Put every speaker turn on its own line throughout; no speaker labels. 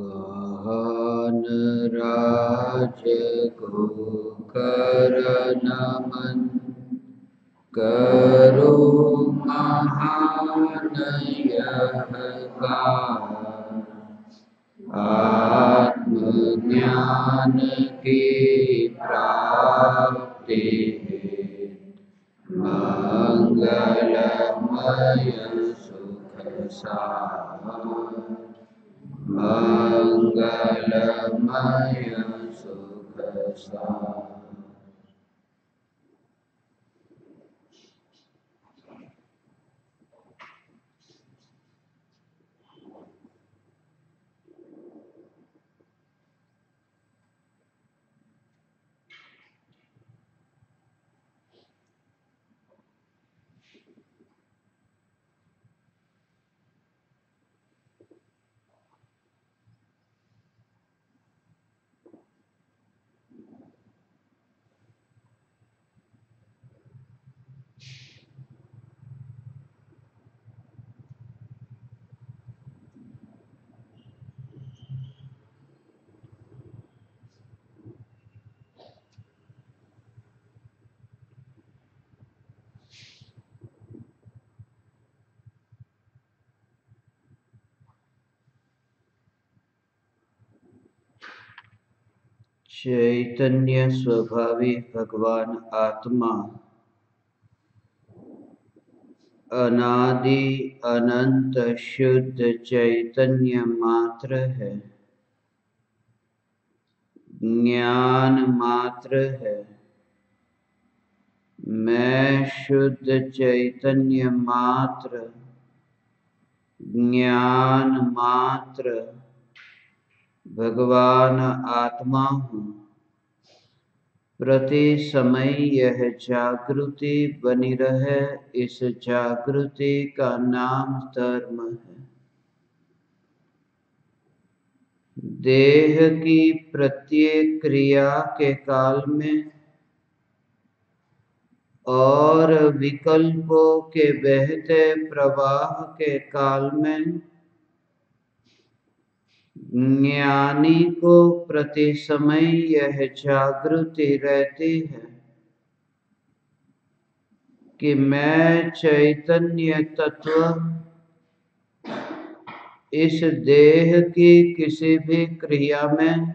कहन राज को कर नमन करो महान आत्मज्ञान मंगलमय सुख चैतन्य स्वभावी भगवान आत्मा। अनादि अनंत शुद्ध चैतन्य मात्र है ज्ञान मात्र है मैं शुद्ध चैतन्य मात्र ज्ञान मात्र भगवान आत्मा हूँ। प्रति समय यह जागृति बनी रहे, इस जागृति का नाम धर्म है। देह की प्रत्येक क्रिया के काल में और विकल्पों के बहते प्रवाह के काल में ज्ञानी को प्रति समय यह जागृति रहती है कि मैं चैतन्य तत्व, इस देह की किसी भी क्रिया में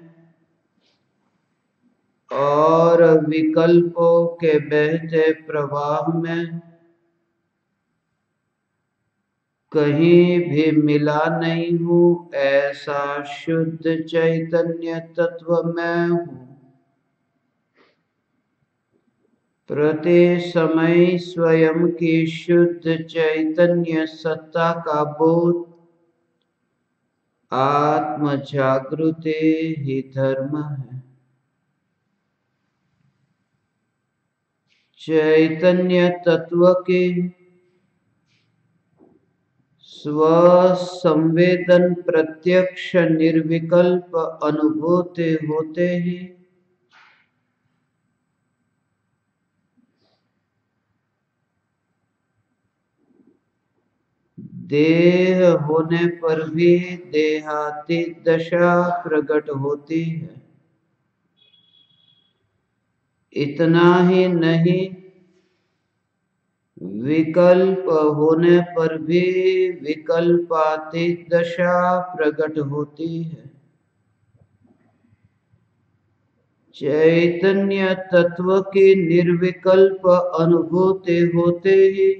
और विकल्पों के बहते प्रवाह में कहीं भी मिला नहीं हूँ, ऐसा शुद्ध चैतन्य तत्व मैं हूँ। प्रति समय स्वयं की शुद्ध चैतन्य सत्ता का बोध आत्म जागृति ही धर्म है। चैतन्य तत्व के स्वसंवेदन प्रत्यक्ष निर्विकल्प अनुभूति होते ही। देह होने पर भी देहाती दशा प्रकट होती है। इतना ही नहीं विकल्प होने पर भी विकल्पातीत दशा प्रकट होती है। चैतन्य तत्व की निर्विकल्प अनुभूति होते ही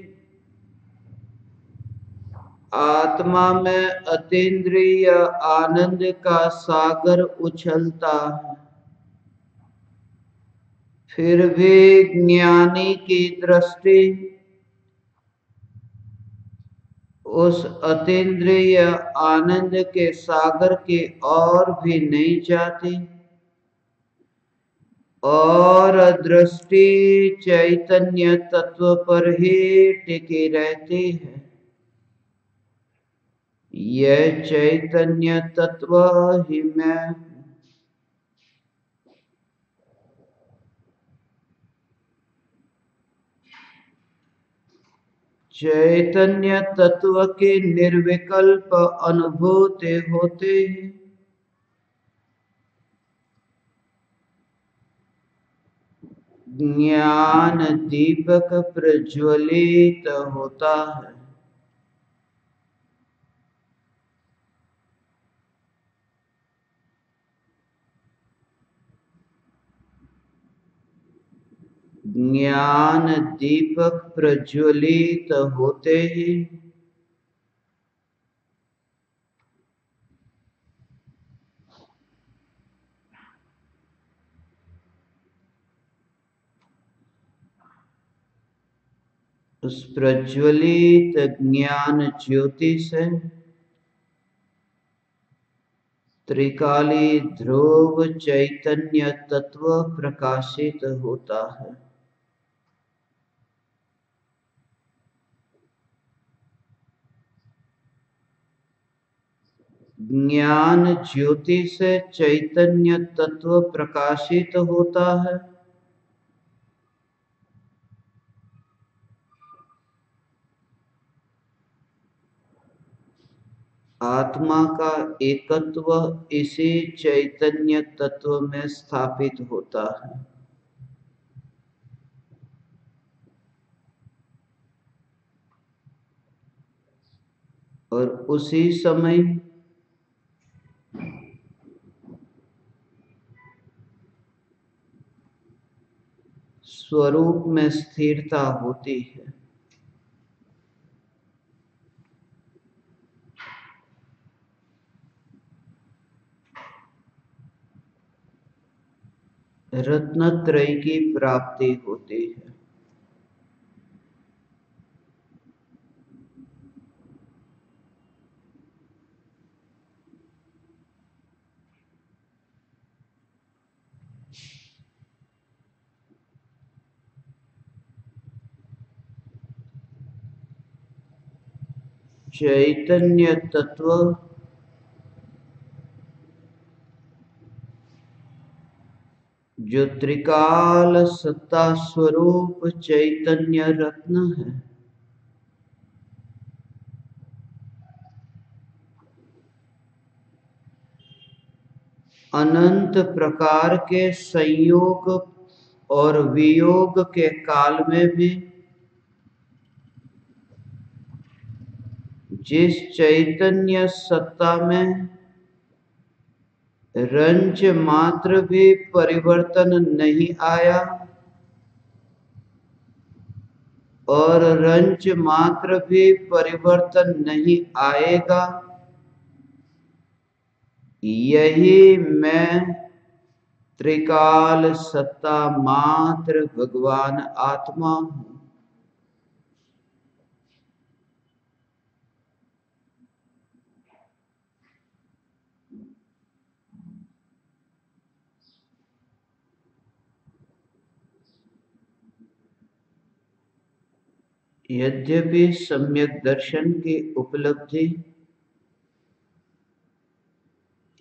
आत्मा में अतीन्द्रिय आनंद का सागर उछलता है। फिर भी ज्ञानी की दृष्टि उस अतीन्द्रिय आनंद के सागर के और भी नहीं जाते। और दृष्टि चैतन्य तत्व पर ही टिकी रहती है। यह चैतन्य तत्व ही मैं चैतन्य तत्व के निर्विकल्प अनुभूत होते। हैं ज्ञान दीपक प्रज्वलित होता है। ज्ञान दीपक प्रज्वलित होते ही। उस प्रज्वलित ज्ञान ज्योति से त्रिकाली ध्रुव चैतन्य तत्व प्रकाशित होता है। ज्ञान ज्योति से चैतन्य तत्व प्रकाशित होता है। आत्मा का एकत्व इसी चैतन्य तत्व में स्थापित होता है। और उसी समय स्वरूप में स्थिरता होती है। रत्नत्रय की प्राप्ति होती है। चैतन्य तत्व जो त्रिकाल सत्ता स्वरूप चैतन्य रत्न है। अनंत प्रकार के संयोग और वियोग के काल में भी जिस चैतन्य सत्ता में रंच मात्र भी परिवर्तन नहीं आया, और रंच मात्र भी परिवर्तन नहीं आएगा, यही मैं त्रिकाल सत्ता मात्र भगवान आत्मा हूँ। यद्यपि सम्यक दर्शन की उपलब्धि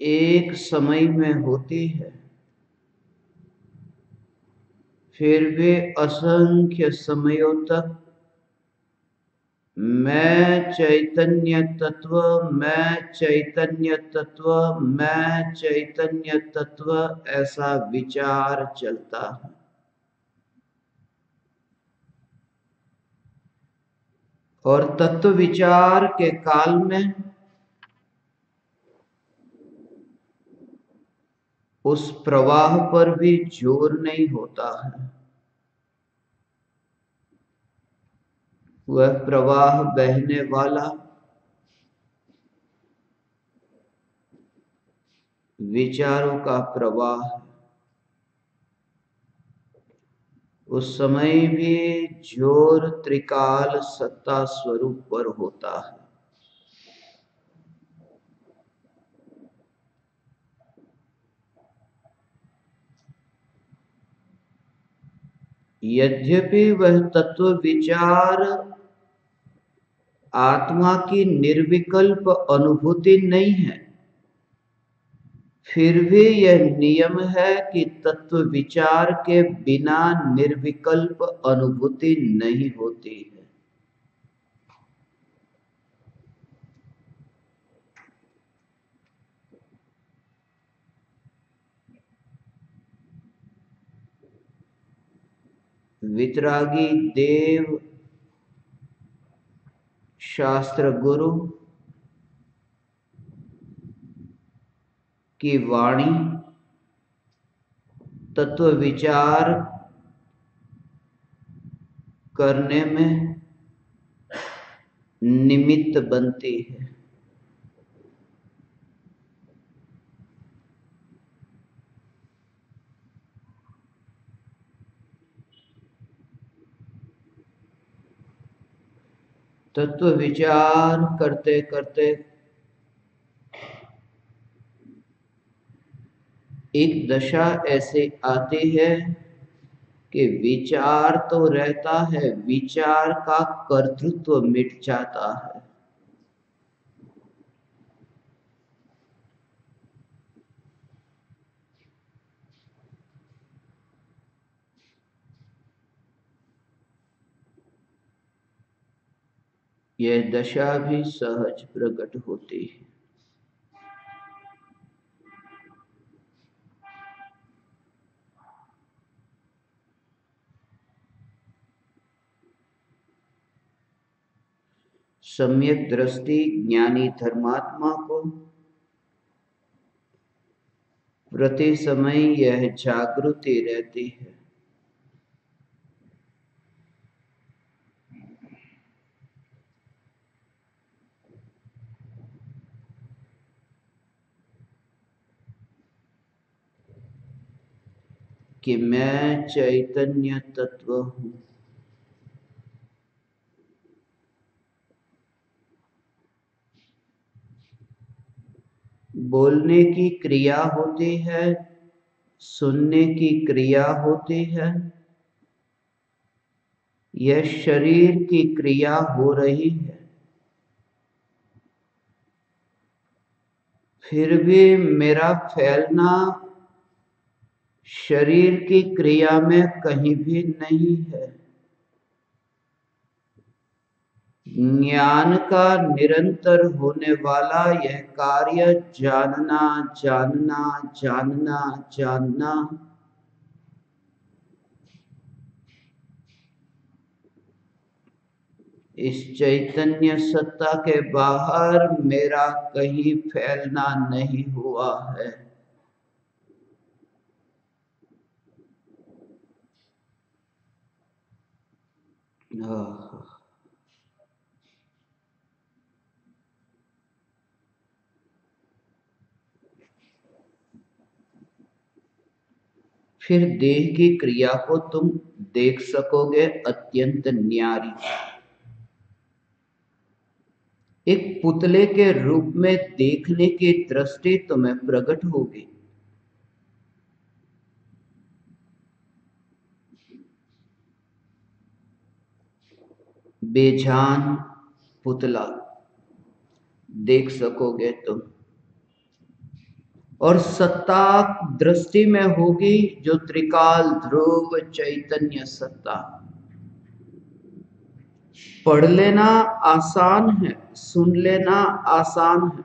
एक समय में होती है, फिर भी असंख्य समयों तक मैं चैतन्य तत्व, मैं चैतन्य तत्व, मैं चैतन्य तत्व ऐसा विचार चलता है। और तत्व विचार के काल में उस प्रवाह पर भी ज़ोर नहीं होता है। वह प्रवाह बहने वाला विचारों का प्रवाह उस समय भी ज़ोर त्रिकाल सत्ता स्वरूप पर होता है। यद्यपि वह तत्व विचार आत्मा की निर्विकल्प अनुभूति नहीं है फिर भी यह नियम है कि तत्व विचार के बिना निर्विकल्प अनुभूति नहीं होती है। वितरागी देव शास्त्र गुरु की वाणी तत्व विचार करने में निमित्त बनती है। तत्व विचार करते करते एक दशा ऐसे आती है कि विचार तो रहता है, विचार का कर्तृत्व मिट जाता है। यह दशा भी सहज प्रकट होती है। सम्यक दृष्टि ज्ञानी धर्मात्मा को। प्रति समय यह जागृति रहती है। कि मैं चैतन्य तत्व हूँ। बोलने की क्रिया होती है, सुनने की क्रिया होती है। यह शरीर की क्रिया हो रही है। फिर भी मेरा फैलना शरीर की क्रिया में कहीं भी नहीं है। ज्ञान का निरंतर होने वाला यह कार्य जानना जानना जानना जानना। इस चैतन्य सत्ता के बाहर मेरा कहीं फैलना नहीं हुआ है। फिर देह की क्रिया को तुम देख सकोगे, अत्यंत न्यारी। एक पुतले के रूप में देखने की दृष्टि तुम्हें प्रकट होगी। बेजान पुतला, देख सकोगे तुम। और सत्ता दृष्टि में होगी जो त्रिकाल ध्रुव चैतन्य सत्ता। पढ़ लेना आसान है, सुन लेना आसान है।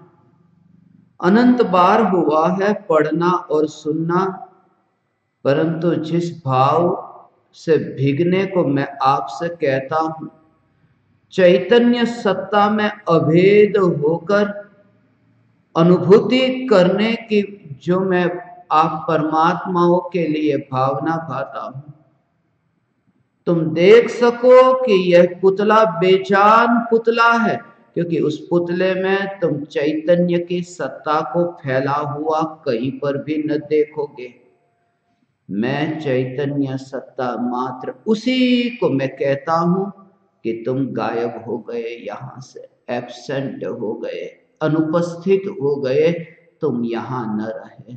अनंत बार हुआ है पढ़ना और सुनना, परंतु जिस भाव से भिगने को मैं आपसे कहता हूँ, चैतन्य सत्ता में अभेद होकर अनुभूति करने की जो मैं आप परमात्माओं के लिए भावना पाता हूँ। तुम देख सको कि यह पुतला बेचान पुतला है, क्योंकि उस पुतले में तुम चैतन्य की सत्ता को फैला हुआ कहीं पर भी न देखोगे। मैं चैतन्य सत्ता मात्र उसी को मैं कहता हूँ कि तुम गायब हो गए, यहाँ से एबसेंट हो गए। अनुपस्थित हो गए, तुम यहाँ न रहे।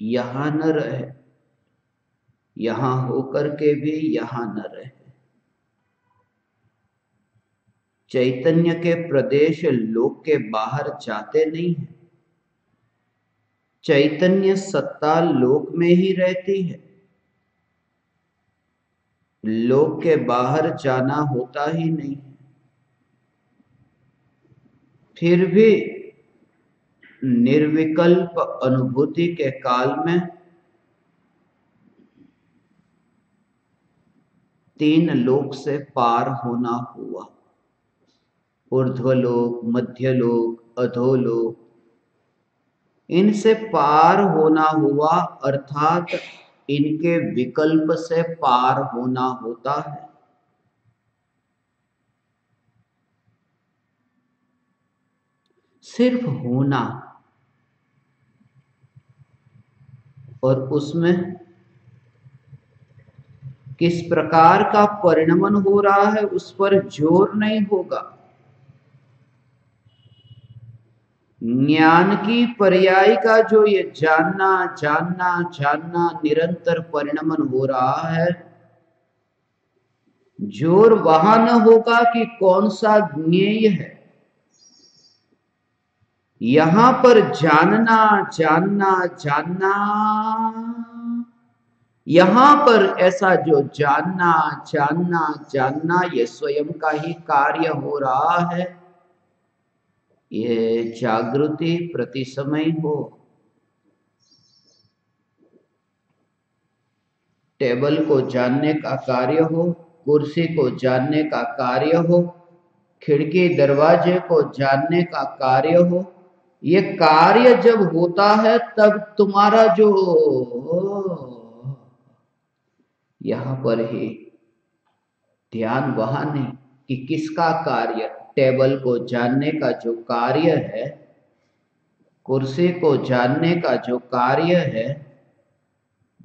यहाँ न रहे। यहाँ होकर के भी यहाँ न रहे। चैतन्य के प्रदेश लोक के बाहर जाते नहीं है। चैतन्य सत्ता लोक में ही रहती है। लोक के बाहर जाना होता ही नहीं। फिर भी निर्विकल्प अनुभूति के काल में तीन लोक से पार होना हुआ। ऊर्ध्वलोक मध्यलोक अधोलोक इनसे पार होना हुआ, अर्थात इनके विकल्प से पार होना होता है। सिर्फ़ होना और उसमें किस प्रकार का परिणमन हो रहा है उस पर ज़ोर नहीं होगा। ज्ञान की पर्याय का जो ये जानना जानना जानना निरंतर परिणमन हो रहा है, ज़ोर वहाँ न होगा कि कौन सा ज्ञेय है। यहाँ पर जानना जानना जानना, यहाँ पर ऐसा जो जानना जानना जानना ये स्वयं का ही कार्य हो रहा है। ये जागृति प्रति समय हो। टेबल को जानने का कार्य हो, कुर्सी को जानने का कार्य हो, खिड़की दरवाजे को जानने का कार्य हो। ये कार्य जब होता है, तब तुम्हारा जो यहाँ पर ही ध्यान, वहाँ नहीं कि किसका कार्य टेबल को जानने का जो कार्य है, कुर्सी को जानने का जो कार्य है,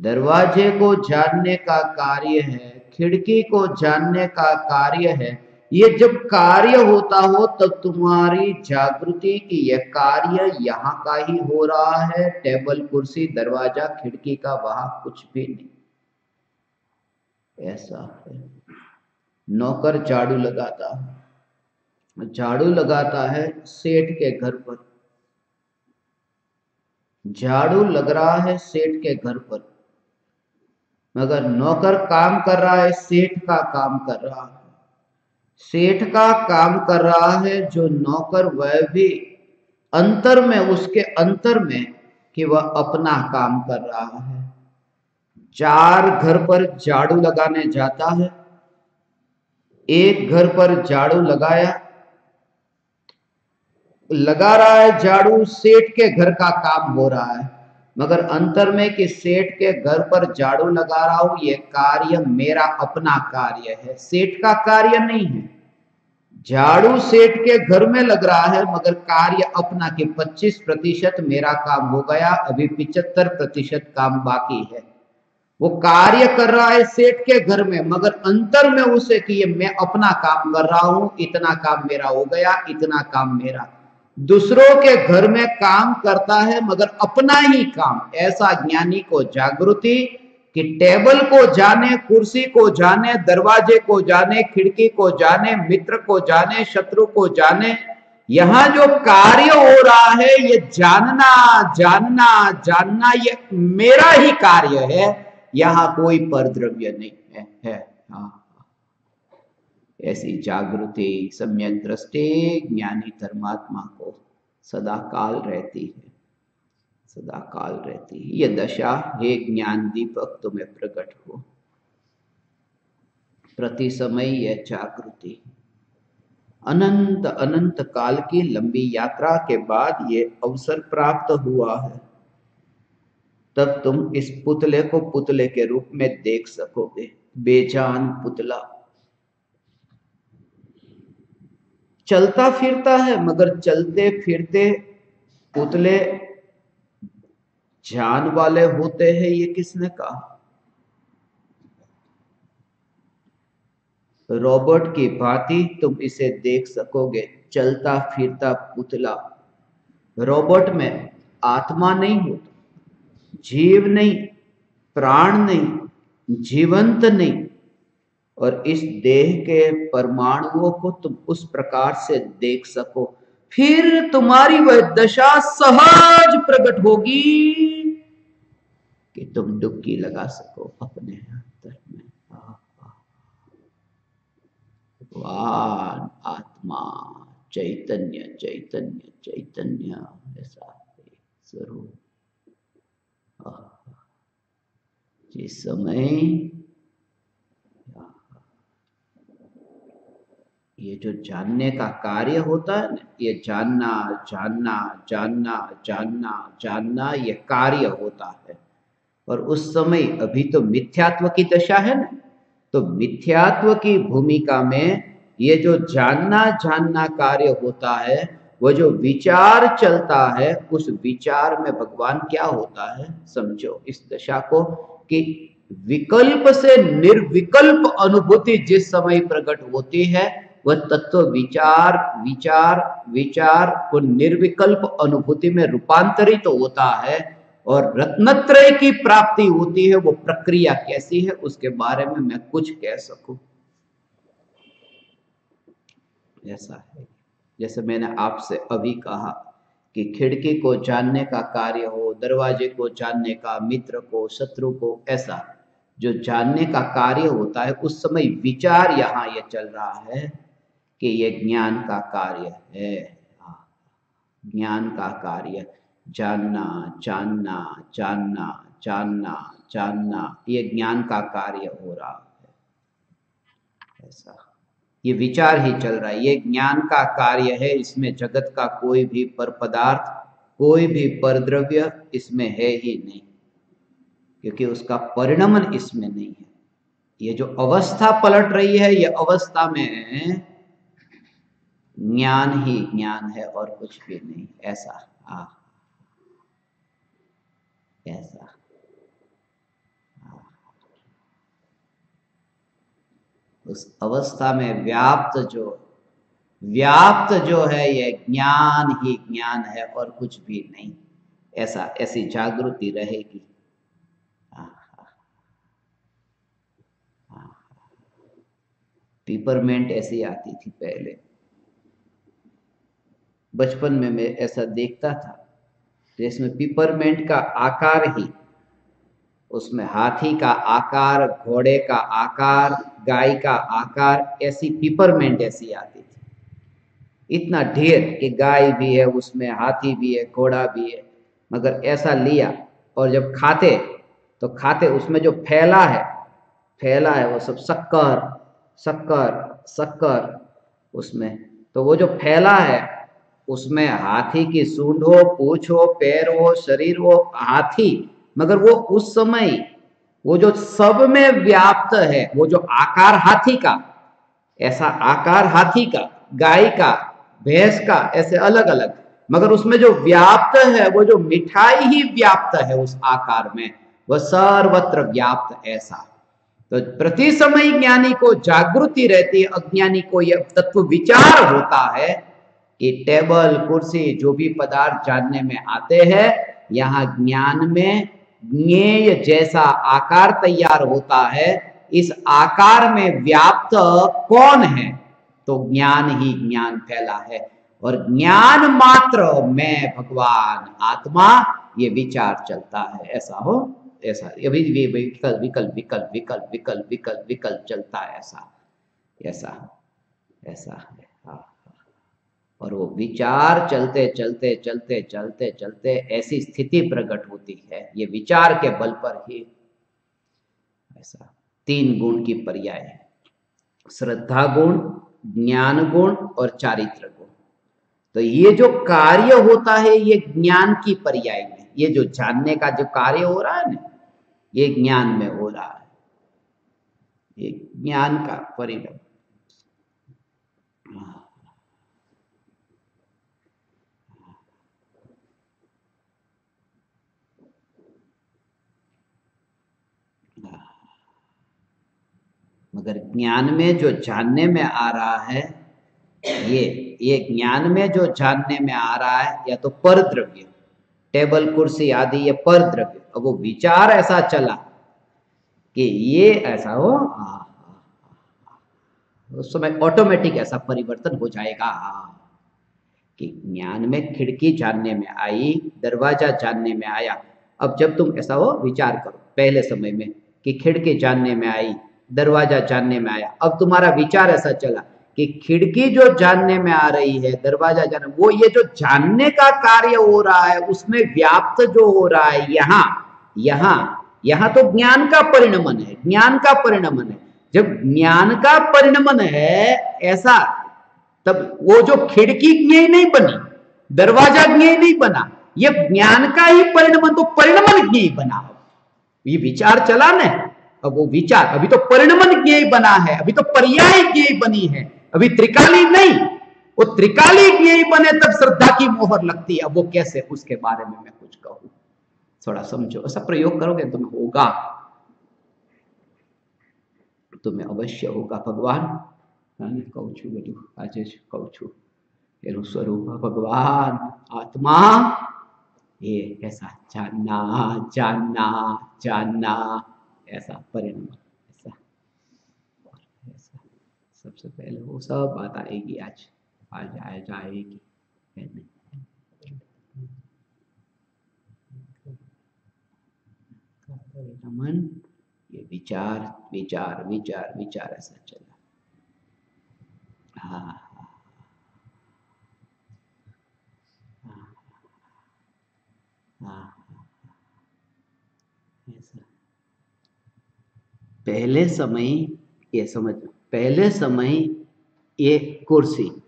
दरवाजे को जानने का कार्य है, खिड़की को जानने का कार्य है, ये जब कार्य होता हो तब तुम्हारी जागृति की यह कार्य यहाँ का ही हो रहा है, टेबल, कुर्सी, दरवाज़ा, खिड़की का वहाँ कुछ भी नहीं। ऐसा है। नौकर झाड़ू लगाता। है झाड़ू लगाता है सेठ के घर पर। झाड़ू लग रहा है सेठ के घर पर। मगर नौकर काम कर रहा है, सेठ का काम कर रहा है। सेठ का काम कर रहा है जो नौकर वह भी अंतर में, उसके अंतर में कि वह अपना काम कर रहा है। चार घर पर झाड़ू लगाने जाता है। एक घर पर झाड़ू लगाया लगा रहा है झाड़ू, सेठ के घर का काम हो रहा है। मगर अंतर में कि सेठ के घर पर झाड़ू लगा रहा हूँ यह कार्य मेरा अपना कार्य है। सेठ का कार्य नहीं है। झाड़ू सेठ के घर में लग रहा है, मगर कार्य अपना के 25 प्रतिशत मेरा काम हो गया, अभी 75 प्रतिशत काम बाकी है। वो कार्य कर रहा है सेठ के घर में, मगर अंतर में उसे कि ये मैं अपना काम कर रहा हूँ, इतना काम मेरा हो गया, इतना काम मेरा दूसरों के घर में काम करता है मगर अपना ही काम। ऐसा ज्ञानी को जागृति कि टेबल को जाने कुर्सी को जाने दरवाजे को जाने खिड़की को जाने मित्र को जाने शत्रु को जाने यहाँ जो कार्य हो रहा है ये जानना जानना जानना ये मेरा ही कार्य है यहाँ कोई परद्रव्य नहीं है, है हाँ। ऐसी जागृति सम्यक दृष्टि ज्ञानी धर्मात्मा को सदा काल रहती है। सदा काल रहती है। यह दशा, हे ज्ञान दीपक, तुम्हें प्रकट हो। प्रति समय यह जागृति। अनंत अनंत काल की लंबी यात्रा के बाद ये अवसर प्राप्त हुआ है। तब तुम इस पुतले को पुतले के रूप में देख सकोगे। बेजान पुतला चलता फिरता है, मगर चलते फिरते पुतले जान वाले होते हैं, ये किसने कहा? रॉबर्ट की भांति तुम इसे देख सकोगे, चलता फिरता पुतला। रॉबर्ट में आत्मा नहीं होता, जीव नहीं, प्राण नहीं, जीवंत नहीं। और इस देह के परमाणुओं को तुम उस प्रकार से देख सको। फिर तुम्हारी वह दशा सहज प्रकट होगी कि तुम डुबकी लगा सको अपने अंतर में। भगवान, आत्मा, चैतन्य चैतन्य चैतन्य, ऐसा स्वरूप। जिस समय ये जो जानने का कार्य होता है ना, ये जानना जानना जानना जानना जानना, ये कार्य होता है। और उस समय अभी तो मिथ्यात्व की दशा है ना तो मिथ्यात्व की भूमिका में ये जो जानना जानना कार्य होता है, वो जो विचार चलता है, उस विचार में भगवान क्या होता है, समझो इस दशा को कि विकल्प से निर्विकल्प अनुभूति जिस समय प्रकट होती है वह तत्व विचार विचार विचार को निर्विकल्प अनुभूति में रूपांतरित तो होता है और रत्नत्रय की प्राप्ति होती है, वो प्रक्रिया कैसी है, उसके बारे में मैं कुछ कह सकूँ। ऐसा है। जैसे मैंने आपसे अभी कहा कि खिड़की को जानने का कार्य हो, दरवाजे को जानने का, मित्र को, शत्रु को, ऐसा जो जानने का कार्य होता है, उस समय विचार यहाँ ये चल रहा है। कि ये ज्ञान का कार्य है। हाँ, ज्ञान का कार्य। जानना जानना जानना जानना जानना ये ज्ञान का कार्य हो रहा है। ऐसा। ये विचार ही चल रहा है। ये ज्ञान का कार्य है इसमें जगत का कोई भी पर पदार्थ कोई भी पर द्रव्य इसमें है ही नहीं। क्योंकि उसका परिणमन इसमें नहीं है। ये जो अवस्था पलट रही है ये अवस्था में ज्ञान ही ज्ञान है और कुछ भी नहीं। ऐसा। हाँ ऐसा। उस अवस्था में व्याप्त जो व्याप्त जो है, ये ज्ञान ही ज्ञान है और कुछ भी नहीं। ऐसा, ऐसी जागृति रहेगी। पीपरमेंट ऐसी आती थी पहले। बचपन में मैं ऐसा देखता था। जिसमें पीपरमेंट का आकार ही, उसमें हाथी का आकार, घोड़े का आकार, गाय का आकार, ऐसी पीपरमेंट ऐसी आती थी। इतना ढेर कि गाय भी है, उसमें हाथी भी है, घोड़ा भी है। मगर ऐसा लिया और जब खाते तो खाते उसमें जो फैला है फैला है वो सब शक्कर शक्कर शक्कर, उसमें। तो वो जो फैला है उसमें हाथी की सूंड हो पूछ हो पैर हो शरीर हो हाथी, मगर वो उस समय, वो जो सब में व्याप्त है, वो जो आकार हाथी का, ऐसा आकार हाथी का, गाय का, भैंस का, ऐसे अलग अलग मगर उसमें जो व्याप्त है, वो जो मिठाई ही व्याप्त है उस आकार में, वह सर्वत्र व्याप्त ऐसा। तो प्रति समय ज्ञानी को जागृति रहती है, अज्ञानी को यह तत्व विचार होता है कि टेबल, कुर्सी जो भी पदार्थ जानने में आते हैं, यहाँ ज्ञान में ज्ञेय जैसा आकार तैयार होता है, इस आकार में व्याप्त कौन है? तो ज्ञान ही ज्ञान फैला है। और ज्ञान मात्र मैं, भगवान, आत्मा, ये विचार चलता है। ऐसा हो? ऐसा। अभी विकल्प विकल्प विकल्प विकल्प विकल्प विकल्प विकल्प चलता है ऐसा। ऐसा ऐसा है। और वो विचार चलते चलते चलते चलते चलते ऐसी स्थिति प्रकट होती है। ये विचार के बल पर ही ऐसा तीन गुण की पर्याय है। श्रद्धा गुण, ज्ञान गुण और चारित्र गुण। तो ये जो कार्य होता है, ये ज्ञान की पर्याय में। ये जो जानने का जो कार्य हो रहा है ना, ये ज्ञान में हो रहा है। ये ज्ञान का परिणाम। मगर ज्ञान में जो जानने में आ रहा है, ये ये ज्ञान में जो जानने में आ रहा है, या तो पर द्रव्य टेबल, कुर्सी आदि, ये पर द्रव्य अब वो विचार ऐसा चला कि ये ऐसा हो उस समय ऑटोमेटिक ऐसा परिवर्तन हो जाएगा। कि ज्ञान में खिड़की जानने में आई, दरवाज़ा जानने में आया। अब जब तुम ऐसा हो, विचार करो। पहले समय में कि खिड़की जानने में आई दरवाज़ा जानने में आया। अब तुम्हारा विचार ऐसा चला कि खिड़की जो जानने में आ रही है, दरवाज़ा जानने वो ये जो जानने का कार्य हो रहा है, उसमें व्याप्त जो हो रहा है, यहाँ यहाँ यहाँ तो ज्ञान का परिणमन है, ज्ञान का परिणमन है। जब ज्ञान का परिणमन है, ऐसा, तब वो जो खिड़की ज्ञ नहीं बनी, दरवाज़ा ज्ञ नहीं बना, ये ज्ञान का ही परिणमन तो परिणमन ज्ञ बना। ये विचार चला ना? अब वो विचार अभी तो परिणमन ज्ञ बना है अभी तो पर्याय ज्ञ बनी है अभी त्रिकाली नहीं वो त्रिकाली ज्ञ बने तब श्रद्धा की मोहर लगती है अब वो कैसे उसके बारे में मैं कुछ कहूं थोड़ा समझो ऐसा प्रयोग करोगे तुम्हें होगा तुम्हें अवश्य होगा भगवान कहू छू બધું આજે જ કહું છું એનું સ્વરૂપ ભગવાન આત્મા ये ऐसा जानना जानना जानना ऐसा परिणाम ऐसा। ऐसा। सबसे पहले वो सब बात आएगी आज। आज आए जाएगी। परिणमन ये विचार विचार विचार विचार ऐसा चला। हाँ, ऐसा पहले समय, ये समझ, पहले समय ये कुर्सी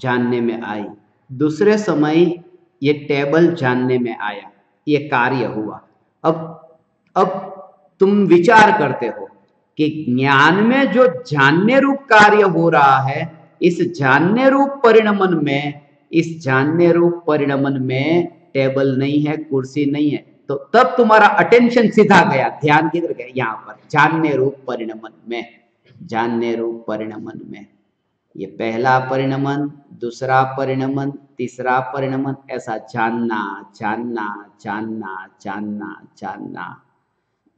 जानने में आई। दूसरे समय ये टेबल जानने में आया। ये कार्य हुआ। अब अब तुम विचार करते हो कि ज्ञान में जो जानने रूप कार्य हो रहा है, इस जानने रूप परिणमन में, इस जानने रूप परिणमन में टेबल नहीं है, कुर्सी नहीं है। तो तब तुम्हारा अटेंशन सीधा गया। ध्यान किधर गया? यहाँ पर। जानने रूप परिणमन में। जानने रूप परिणमन में। ये पहला परिणमन, दूसरा परिणमन, तीसरा परिणमन, ऐसा जानना जानना जानना जानना जानना।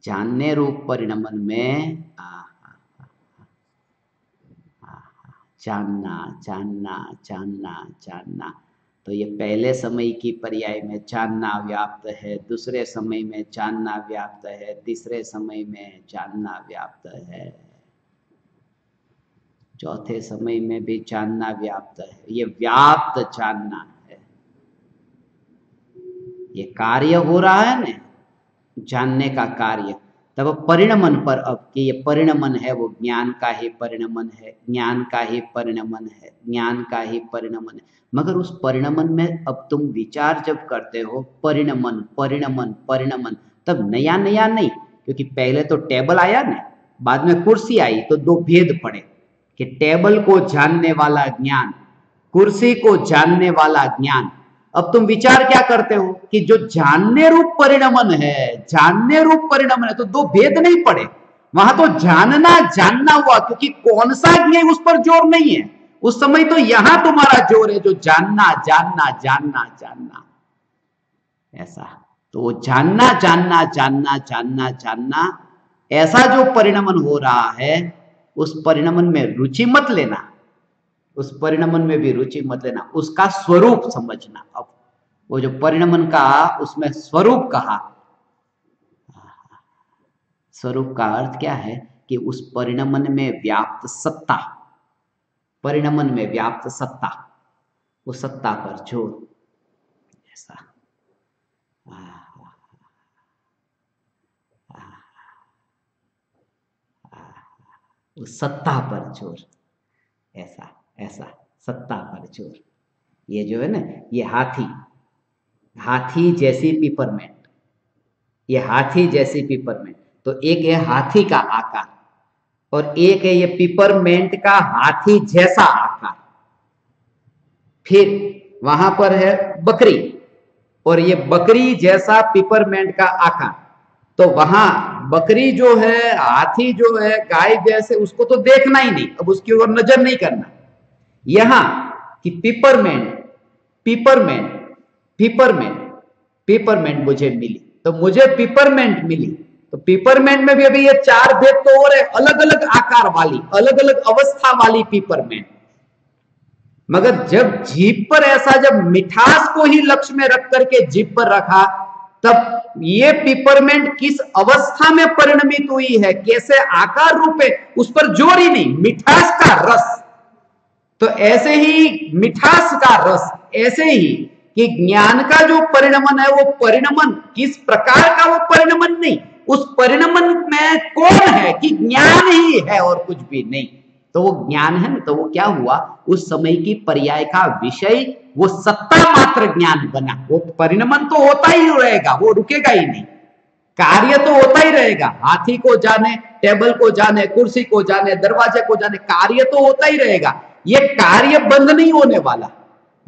जानने रूप परिणमन में जानना जानना जानना जानना। तो ये पहले समय की पर्याय में जानना व्याप्त है, दूसरे समय में जानना व्याप्त है, तीसरे समय में जानना व्याप्त है। चौथे समय में भी जानना व्याप्त है, ये व्याप्त जानना है। ये कार्य हो रहा है ना, जानने का कार्य। तब परिणमन पर अब कि ये परिणमन है, वो ज्ञान का ही परिणमन है, ज्ञान का ही परिणमन है, ज्ञान का ही परिणमन मगर उस परिणमन में अब तुम विचार जब करते हो, परिणमन परिणमन परिणमन, तब नया नया नहीं, क्योंकि पहले तो टेबल आया ना, बाद में कुर्सी आई तो दो भेद पड़े कि टेबल को जानने वाला ज्ञान, कुर्सी को जानने वाला ज्ञान अब तुम विचार क्या करते हो कि जो जानने रूप परिणमन है, जानने रूप परिणमन है तो दो भेद नहीं पड़े। वहाँ तो जानना जानना हुआ, क्योंकि कौन सा ज्ञ उस पर ज़ोर नहीं है। उस समय तो यहाँ तुम्हारा ज़ोर है जो जानना जानना जानना जानना। ऐसा। तो वो जानना जानना जानना जानना जानना, ऐसा जो परिणमन हो रहा है, उस परिणमन में रुचि मत लेना। उस परिणमन में भी रुचि मत लेना, उसका स्वरूप समझना। अब वो जो परिणमन का उसमें स्वरूप कहा। स्वरूप का अर्थ क्या है कि उस परिणमन में व्याप्त सत्ता, परिणमन में व्याप्त सत्ता, वो सत्ता पर ज़ोर। ऐसा। उस सत्ता पर ज़ोर। ऐसा। ऐसा, सत्ता पर ज़ोर ये जो है ना, ये हाथी हाथी जैसी पिपरमेंट ये हाथी जैसी पिपरमेंट तो एक है हाथी का आकार और एक है ये पिपरमेंट का हाथी जैसा आकार। फिर वहाँ पर है बकरी और ये बकरी जैसा पिपरमेंट का आकार। तो वहाँ बकरी जो है, हाथी जो है, गाय जैसे, उसको तो देखना ही नहीं। अब उसकी ओर नज़र नहीं करना। यहाँ कि पिपरमेंट पिपरमेंट पिपरमेंट पिपरमेंट मुझे मिली। तो मुझे पिपरमेंट मिली। तो पिपरमेंट में भी अभी ये चार भेद तो और है अलग अलग आकार वाली अलग अलग अवस्था वाली पिपरमेंट मगर जब जीप पर ऐसा जब मिठास को ही लक्ष्य में रख करके जीप पर रखा, तब ये पिपरमेंट किस अवस्था में परिणमित हुई है, कैसे आकार रूप है, उस पर ज़ोर ही नहीं, मिठास का रस। तो ऐसे ही मिठास का रस, ऐसे ही कि ज्ञान का जो परिणमन है, वो परिणमन, किस प्रकार का वो परिणमन नहीं, उस परिणमन में कौन है कि ज्ञान ही है और कुछ भी नहीं। तो वो ज्ञान है ना तो वो क्या हुआ? उस समय की पर्याय का विषय, वो सत्ता मात्र ज्ञान बना। वो परिणमन तो होता ही रहेगा, वो रुकेगा ही नहीं। कार्य तो होता ही रहेगा, हाथी को जाने, टेबल को जाने, कुर्सी को जाने, दरवाजे को जाने, कार्य तो होता ही रहेगा। ये कार्य बंद नहीं होने वाला।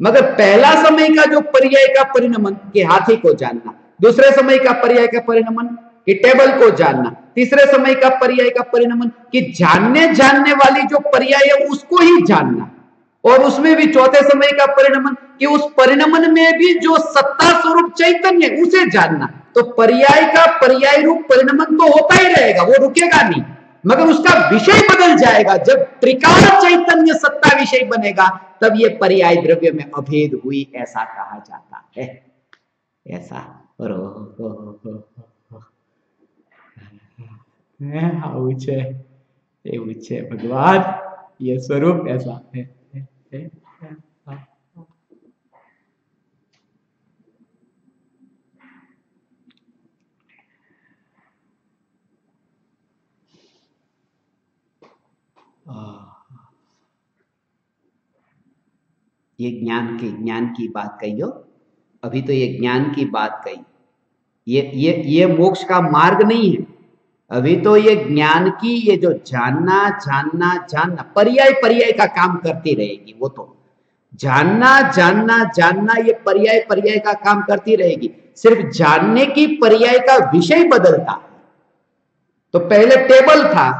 मगर पहला समय का जो पर्याय का परिणमन, के हाथी को जानना। दूसरे समय का पर्याय का परिणमन, कि टेबल को जानना। तीसरे समय का पर्याय का परिणमन, कि जानने जानने वाली जो पर्याय है, उसको ही जानना। और उसमें भी चौथे समय का परिणमन, कि उस परिणमन में भी जो सत्ता स्वरूप चैतन्य उसे जानना। तो पर्याय का पर्याय रूप परिणमन तो होता ही रहेगा, वो रुकेगा नहीं। मगर उसका विषय बदल जाएगा। जब त्रिकाल चैतन्य सत्ता विषय बनेगा तब ये पर्याय द्रव्य में अभेद हुई ऐसा कहा जाता है। ऐसा। हाँ, ऊँचे। ऊँचे। भगवान ये स्वरूप ऐसा है, है, है। ये ज्ञान की ज्ञान की बात कही हो। अभी तो ये ज्ञान की बात कही। ये ये ये मोक्ष का मार्ग नहीं है। अभी तो ये ज्ञान की ये जो जानना जानना जानना, पर्याय पर्याय का काम करती रहेगी वो तो। जानना जानना जानना ये पर्याय पर्याय का काम करती रहेगी। सिर्फ़ जानने की पर्याय का विषय बदलता। तो पहले टेबल था,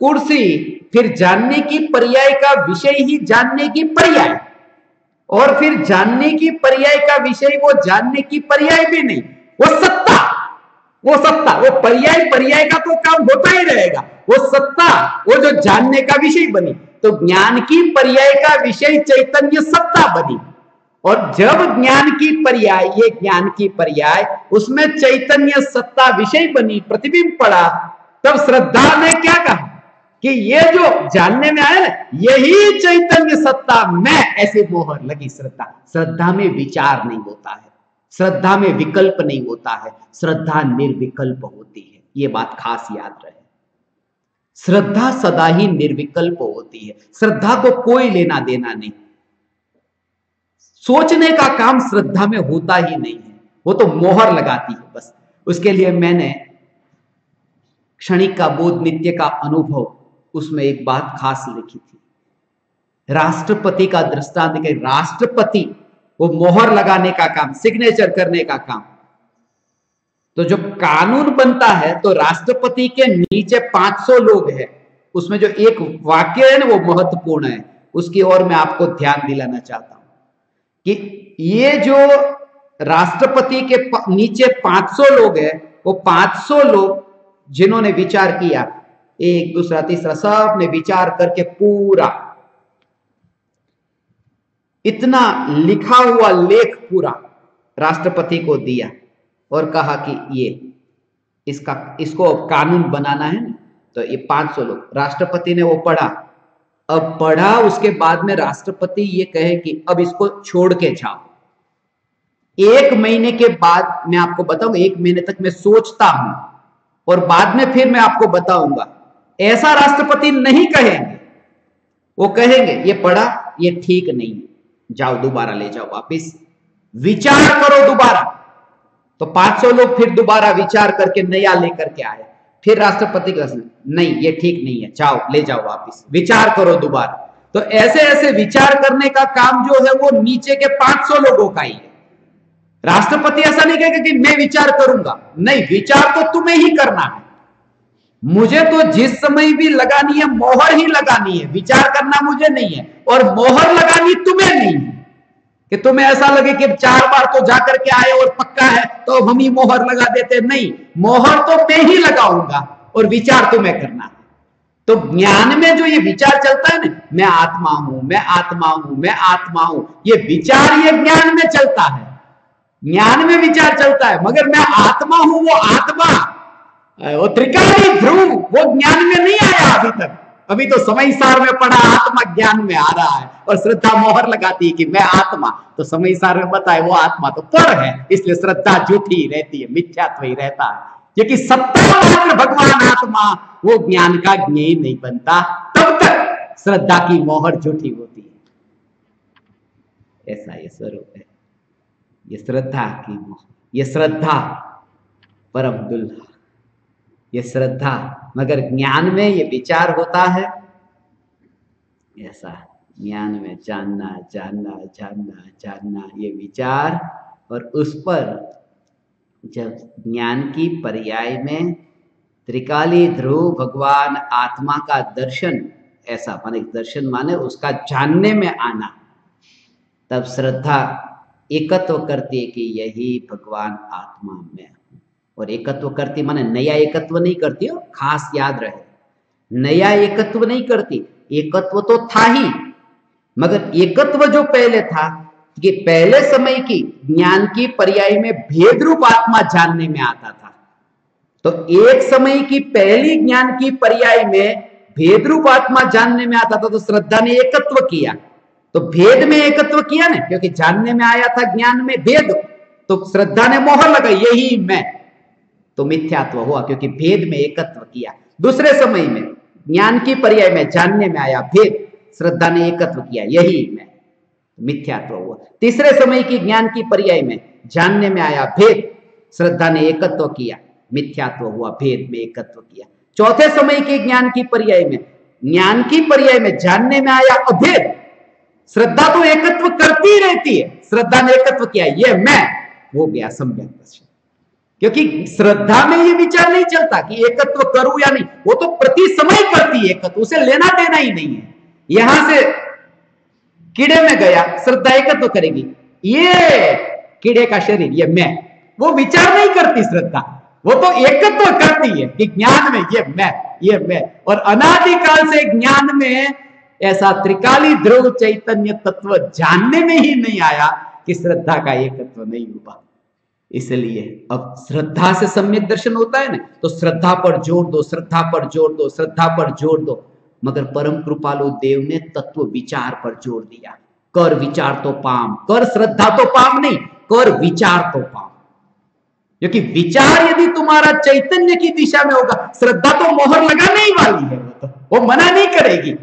कुर्सी फिर जानने की पर्याय का विषय ही जानने की पर्याय। और फिर जानने की पर्याय का विषय वो जानने की पर्याय भी नहीं, वो सत्ता। वो सत्ता, वो पर्याय पर्याय का तो काम होता ही रहेगा। वो सत्ता, वो जो जानने का विषय बनी तो ज्ञान की पर्याय का विषय चैतन्य सत्ता बनी। और जब ज्ञान की पर्याय, ये ज्ञान की पर्याय, उसमें चैतन्य सत्ता विषय बनी, प्रतिबिंब पड़ा, तब श्रद्धा ने क्या कहा? कि ये जो जानने में आया ना, यही चैतन्य सत्ता मैं ऐसे मोहर लगी श्रद्धा। श्रद्धा में विचार नहीं होता है। श्रद्धा में विकल्प नहीं होता है। श्रद्धा निर्विकल्प होती है। ये बात खास याद रहे। श्रद्धा सदा ही निर्विकल्प होती है। श्रद्धा को कोई लेना देना नहीं। सोचने का काम श्रद्धा में होता ही नहीं है। वो तो मोहर लगाती है बस। उसके लिए मैंने क्षणिक का बोध, नित्य का अनुभव उसमें एक बात खास लिखी थी। राष्ट्रपति का दृष्टांत के राष्ट्रपति, वो मोहर लगाने का काम सिग्नेचर करने का काम। तो जो कानून बनता है तो राष्ट्रपति के नीचे 500 लोग हैं। उसमें जो एक वाक्य है ना, वो महत्वपूर्ण है। उसकी ओर मैं आपको ध्यान दिलाना चाहता हूँ कि ये जो राष्ट्रपति के नीचे 500 लोग हैं, वो 500 लोग जिन्होंने विचार किया एक दूसरा, तीसरा सबने विचार करके पूरा। इतना लिखा हुआ लेख पूरा राष्ट्रपति को दिया और कहा कि ये, इसका, इसको कानून बनाना है तो ये 500 लोग, राष्ट्रपति ने वो पढ़ा। अब पढ़ा, उसके बाद में राष्ट्रपति ये कहे कि अब इसको छोड़ के जाओ। एक महीने के बाद मैं आपको बताऊँगा, एक महीने तक मैं सोचता हूँ और बाद में फिर मैं आपको बताऊँगा। ऐसा राष्ट्रपति नहीं कहेंगे। वो कहेंगे, ये पढ़ा, ये ठीक नहीं जाओ दोबारा ले जाओ वापिस। विचार करो दोबारा। तो 500 लोग फिर दोबारा विचार करके नया लेकर के आए। फिर राष्ट्रपति का नहीं, ये ठीक नहीं है, जाओ, ले जाओ वापिस। विचार करो दोबारा। तो ऐसे ऐसे विचार करने का काम जो है वो नीचे के 500 लोगों का ही है। राष्ट्रपति ऐसा नहीं कहेगा कि मैं विचार करूँगा। नहीं, विचार तो तुम्हें ही करना है। मुझे तो जिस समय भी लगानी है, मोहर ही लगानी है। विचार करना मुझे नहीं है। और मोहर लगानी तुम्हें नहीं है। कि तुम्हें ऐसा लगे कि चार बार तो जाकर के आए और पक्का है तो हम ही मोहर लगा देते। नहीं, मोहर तो मैं ही लगाऊँगा और विचार तुम्हें करना है। तो ज्ञान में जो ये विचार चलता है ना, मैं आत्मा हूँ, मैं आत्मा हूँ, मैं आत्मा हूँ, ये विचार ये ज्ञान में चलता है। ज्ञान में विचार चलता है, मगर मैं आत्मा हूँ, वो आत्मा। वो त्रिकाली ध्रुव, वो ज्ञान में नहीं आया अभी तक। अभी तो समय सार में पढ़ा आत्मा, ज्ञान में आ रहा है। और श्रद्धा मोहर लगाती है कि मैं आत्मा। तो समय सार में बताए, वो आत्मा तो पर है, इसलिए श्रद्धा झूठी रहती है, मिथ्यात्व ही रहता है। क्योंकि सत्ता भगवान आत्मा, वो ज्ञान का ज्ञेय नहीं बनता। तब तक श्रद्धा की मोहर झूठी होती है। ऐसा ये स्वरूप है। ये श्रद्धा की मोहर, ये श्रद्धा परम दुल्हा। ये श्रद्धा, मगर ज्ञान में ये विचार होता है। ऐसा, ज्ञान में जानना जानना जानना जानना, ये विचार, और उस पर जब ज्ञान की पर्याय में त्रिकाली ध्रुव भगवान आत्मा का दर्शन, ऐसा माने दर्शन माने उसका जानने में आना, तब श्रद्धा एकत्व करती है कि यही भगवान आत्मा में। और एकत्व करती माने नया एकत्व नहीं करती हो, खास याद रहे। नया एकत्व नहीं करती, एकत्व तो था ही। मगर एकत्व जो पहले था कि पहले समय की ज्ञान की पर्याय में भेद रूप आत्मा जानने में आता था। तो एक समय की पहली ज्ञान की पर्याय में भेद रूप आत्मा जानने में आता था तो श्रद्धा ने एकत्व किया। तो भेद में एकत्व किया ना, क्योंकि जानने में आया था ज्ञान में भेद तो श्रद्धा ने मोहर लगाई, यही मैं। तो मिथ्यात्व हुआ, क्योंकि भेद में एकत्व किया। दूसरे समय में, ज्ञान की पर्याय में, जानने में आया भेद, श्रद्धा ने एकत्व किया, यही मैं मिथ्यात्व हुआ। तीसरे समय की ज्ञान की पर्याय में, जानने में आया भेद, श्रद्धा ने एकत्व किया, मिथ्यात्व हुआ, भेद में एकत्व किया। चौथे समय के ज्ञान की पर्याय में, ज्ञान की पर्याय में, जानने में आया अभेद, श्रद्धा तो एकत्व करती रहती है, श्रद्धा ने एकत्व किया, ये मैं, हो गया सम्यक दर्शन। क्योंकि श्रद्धा में ये विचार नहीं चलता कि एकत्व करूँ या नहीं। वो तो प्रति समय करती है एकत्व, उसे लेना देना ही नहीं है। यहाँ से कीड़े में गया, श्रद्धा एकत्व करेगी। ये कीड़े का शरीर, ये मैं, वो विचार नहीं करती श्रद्धा। वो तो एकत्व करती है कि ज्ञान में ये मैं ये मैं। और अनादिकाल से ज्ञान में ऐसा त्रिकाली ध्रुव चैतन्य तत्व जानने में ही नहीं आया कि श्रद्धा का एकत्व नहीं हुआ। इसलिए अब श्रद्धा से सम्यक दर्शन होता है ना तो श्रद्धा पर ज़ोर दो, श्रद्धा पर ज़ोर दो, श्रद्धा पर ज़ोर दो। मगर परम कृपालु देव ने तत्व विचार पर ज़ोर दिया। कर विचार तो पाम, कर श्रद्धा तो पाम नहीं, कर विचार तो पाम। क्योंकि विचार यदि तुम्हारा चैतन्य की दिशा में होगा, श्रद्धा तो मोहर लगाने ही वाली है, वो तो वो मना नहीं करेगी।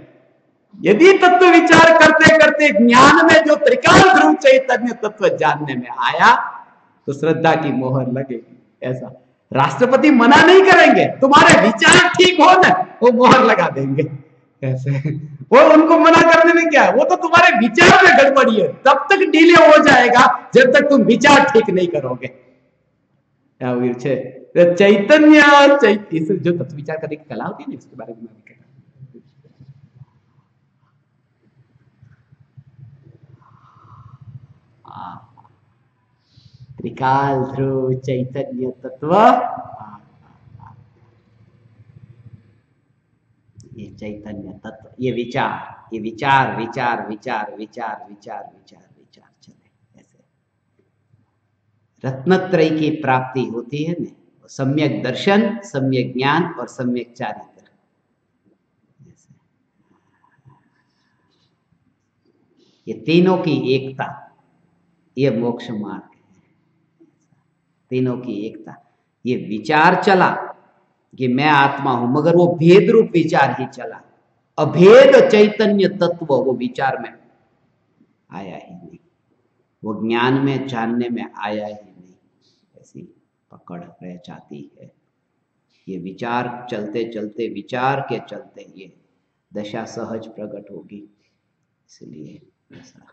यदि तत्व विचार करते करते ज्ञान में जो त्रिकाल ध्रुव चैतन्य तत्व जानने में आया तो श्रद्धा की मोहर लगेगी। ऐसा। राष्ट्रपति मना नहीं करेंगे, तुम्हारे विचार ठीक हो ना, वो मोहर लगा देंगे। ऐसे। वो उनको मना करने में क्या वो तो तुम्हारे विचार में गड़बड़ी है। तब तक डिले हो जाएगा, जब तक तुम विचार ठीक नहीं करोगे। चैतन्य चैत जो तत्व विचार करने की कला होती है ना, इसके बारे में त्रिकाल ध्रुव चैतन्य तत्व। ये चैतन्य तत्व, ये विचार ये विचार विचार विचार विचार विचार विचार विचार, चले, ऐसे। रत्नत्रय की प्राप्ति होती है ना सम्यक दर्शन, सम्यक ज्ञान और सम्यक चारित्र। ये तीनों की एकता, ये मोक्ष मार्ग। तीनों की एकता। ये विचार चला कि मैं आत्मा हूँ, मगर वो भेद रूप विचार ही चला। अभेद चैतन्य तत्व वो विचार में आया ही नहीं। वो ज्ञान में, जानने में आया ही नहीं। ऐसी पकड़ रह जाती है। ये विचार चलते चलते, विचार के चलते ये दशा सहज प्रकट होगी। इसलिए ऐसा।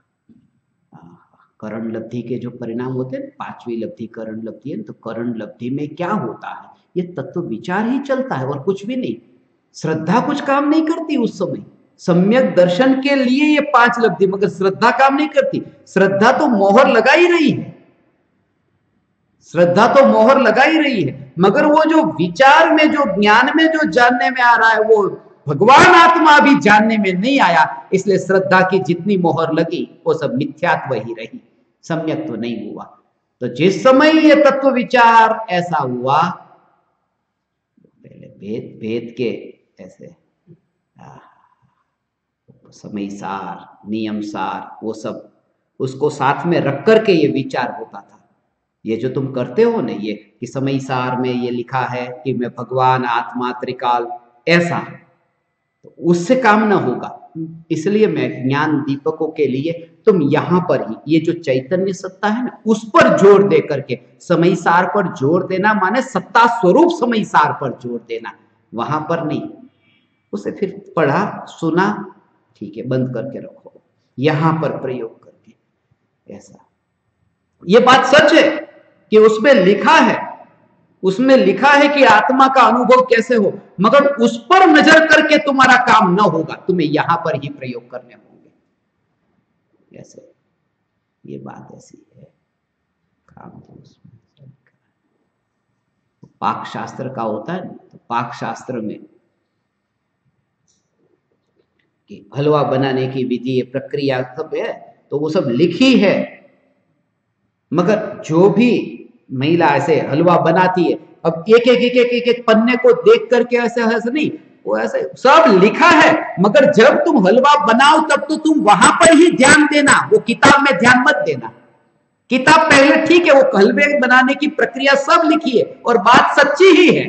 हाँ। करण लब्धि के जो परिणाम होते हैं, पांचवी लब्धि करण लब्धि है तो करण लब्धि में क्या होता है? ये तत्व विचार ही चलता है और कुछ भी नहीं। श्रद्धा कुछ काम नहीं करती उस समय। सम्यक दर्शन के लिए ये पाँच लब्धि, मगर श्रद्धा काम नहीं करती। श्रद्धा तो मोहर लगा ही रही है। श्रद्धा तो मोहर लगा ही रही है। मगर वो जो विचार में, जो ज्ञान में, जो जानने में आ रहा है, वो भगवान आत्मा भी जानने में नहीं आया। इसलिए श्रद्धा की जितनी मोहर लगी, वो सब मिथ्यात्व ही रही। सम्यक तो नहीं हुआ। तो जिस समय ये तत्व विचार ऐसा हुआ, पहले भेद भेद के ऐसे समय सार, नियम सार, वो सब, उसको साथ में रख करके ये विचार होता था। ये जो तुम करते हो ना ये, कि समय सार में ये लिखा है कि मैं भगवान आत्मा त्रिकाल ऐसा। तो उससे काम ना होगा। इसलिए मैं ज्ञान दीपकों के लिए तुम यहाँ पर ही, ये जो चैतन्य सत्ता है ना, उस पर ज़ोर दे करके समय सार पर ज़ोर देना माने सत्ता स्वरूप समय सार पर ज़ोर देना, वहाँ पर नहीं। उसे फिर पढ़ा, सुना, ठीक है, बंद करके रखो, यहाँ पर प्रयोग करके, ऐसा। ये बात सच है कि उसमें लिखा है उसमें लिखा है कि आत्मा का अनुभव कैसे हो, मगर उस पर नज़र करके तुम्हारा काम न होगा, तुम्हें यहाँ पर ही प्रयोग करने होंगे। ऐसे ये बात ऐसी है। काम तो उसमें पाक शास्त्र का होता है तो पाक शास्त्र में कि हलवा बनाने की विधि प्रक्रिया सब है तो वो सब लिखी है। मगर जो भी महिला ऐसे हलवा बनाती है। अब एक एक एक एक एक, एक पन्ने को देख करके ऐसे ऐसे नहीं वो ऐसे सब लिखा है मगर जब तुम हलवा बनाओ तब तो तुम वहाँ पर ही ध्यान देना वो किताब में ध्यान मत देना। किताब पहले ठीक है वो हलवे बनाने की प्रक्रिया सब लिखी है और बात सच्ची ही है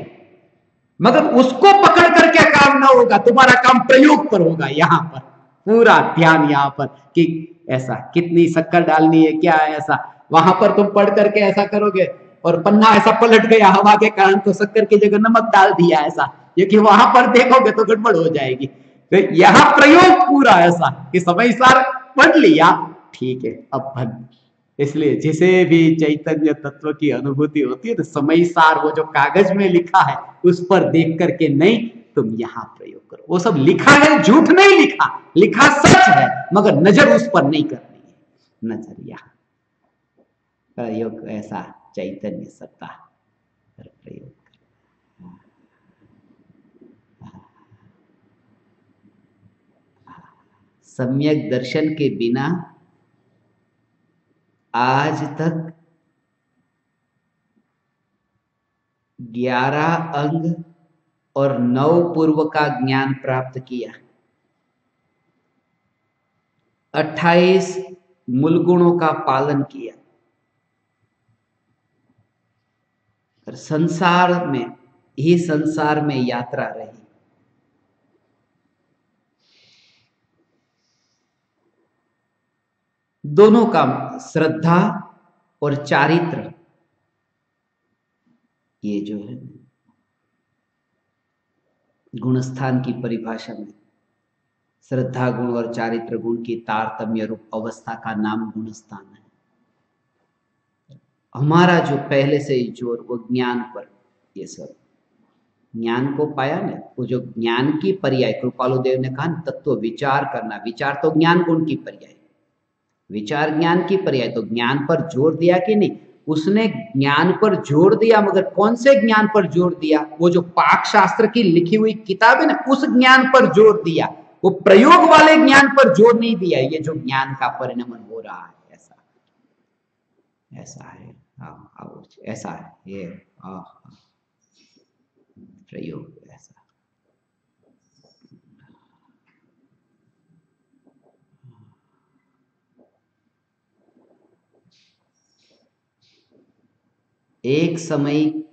मगर उसको पकड़ कर क्या काम ना होगा तुम्हारा काम प्रयोग पर होगा यहाँ पर। पूरा ध्यान यहाँ पर कि ऐसा कितनी शक्कर डालनी है क्या है ऐसा। वहाँ पर तुम पढ़ करके ऐसा करोगे और पन्ना ऐसा पलट गया, हवा के कारण तो शक्कर की जगह नमक डाल दिया ऐसा। क्योंकि वहाँ पर देखोगे तो गड़बड़ हो जाएगी। तो यहाँ प्रयोग पूरा ऐसा कि समय सार पढ़ लिया, ठीक है, अब बंद इसलिए जिसे भी चैतन्य तत्व की अनुभूति होती है तो समय सार वो जो कागज़ में लिखा है, उस पर देख करके नहीं, तुम यहाँ प्रयोग करो। वो सब लिखा है, झूठ नहीं लिखा लिखा सच है, मगर नज़र उस पर नहीं करनी है। यहाँ। प्रयोग ऐसा चैतन्य सत्ता पर प्रयोग सम्यक दर्शन के बिना आज तक ग्यारह अंग और नौ पूर्व का ज्ञान प्राप्त किया। अट्ठाईस मूल गुणों का पालन किया। और संसार में, ही संसार में यात्रा रही। दोनों का श्रद्धा और चारित्र, ये जो है, गुणस्थान की परिभाषा में, श्रद्धा गुण और चारित्र गुण की तारतम्य रूप अवस्था का नाम गुणस्थान है। हमारा जो पहले से ही ज़ोर, वो ज्ञान पर ये सब। ज्ञान को पाया ना, वो जो ज्ञान की पर्याय, कृपालु देव ने कहा तत्व विचार करना, विचार तो ज्ञान गुण की पर्याय। विचार ज्ञान की पर्याय तो ज्ञान पर ज़ोर दिया कि नहीं? उसने ज्ञान पर ज़ोर दिया, मगर कौन से ज्ञान पर ज़ोर दिया? वो जो पाक शास्त्र की लिखी हुई किताब है ना, उस ज्ञान पर ज़ोर दिया। वो प्रयोग वाले ज्ञान पर ज़ोर नहीं दिया। ये जो ज्ञान का परिणमन हो रहा है, ऐसा। ऐसा है। हाँ ऐसा है, ये प्रयोग ऐसा। एक समय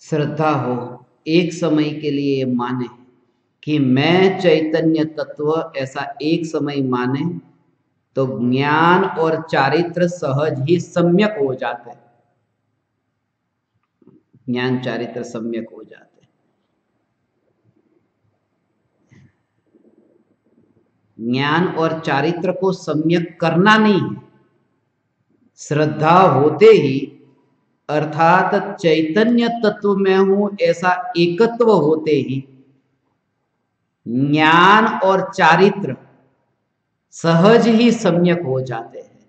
श्रद्धा हो, एक समय के लिए माने कि मैं चैतन्य तत्व ऐसा एक समय माने तो ज्ञान और चारित्र सहज ही सम्यक हो जाते ज्ञान चारित्र सम्यक हो जाते ज्ञान और चारित्र को सम्यक करना नहीं है। श्रद्धा होते ही, अर्थात चैतन्य तत्व में हूँ ऐसा एकत्व होते ही, ज्ञान और चारित्र सहज ही सम्यक हो जाते हैं।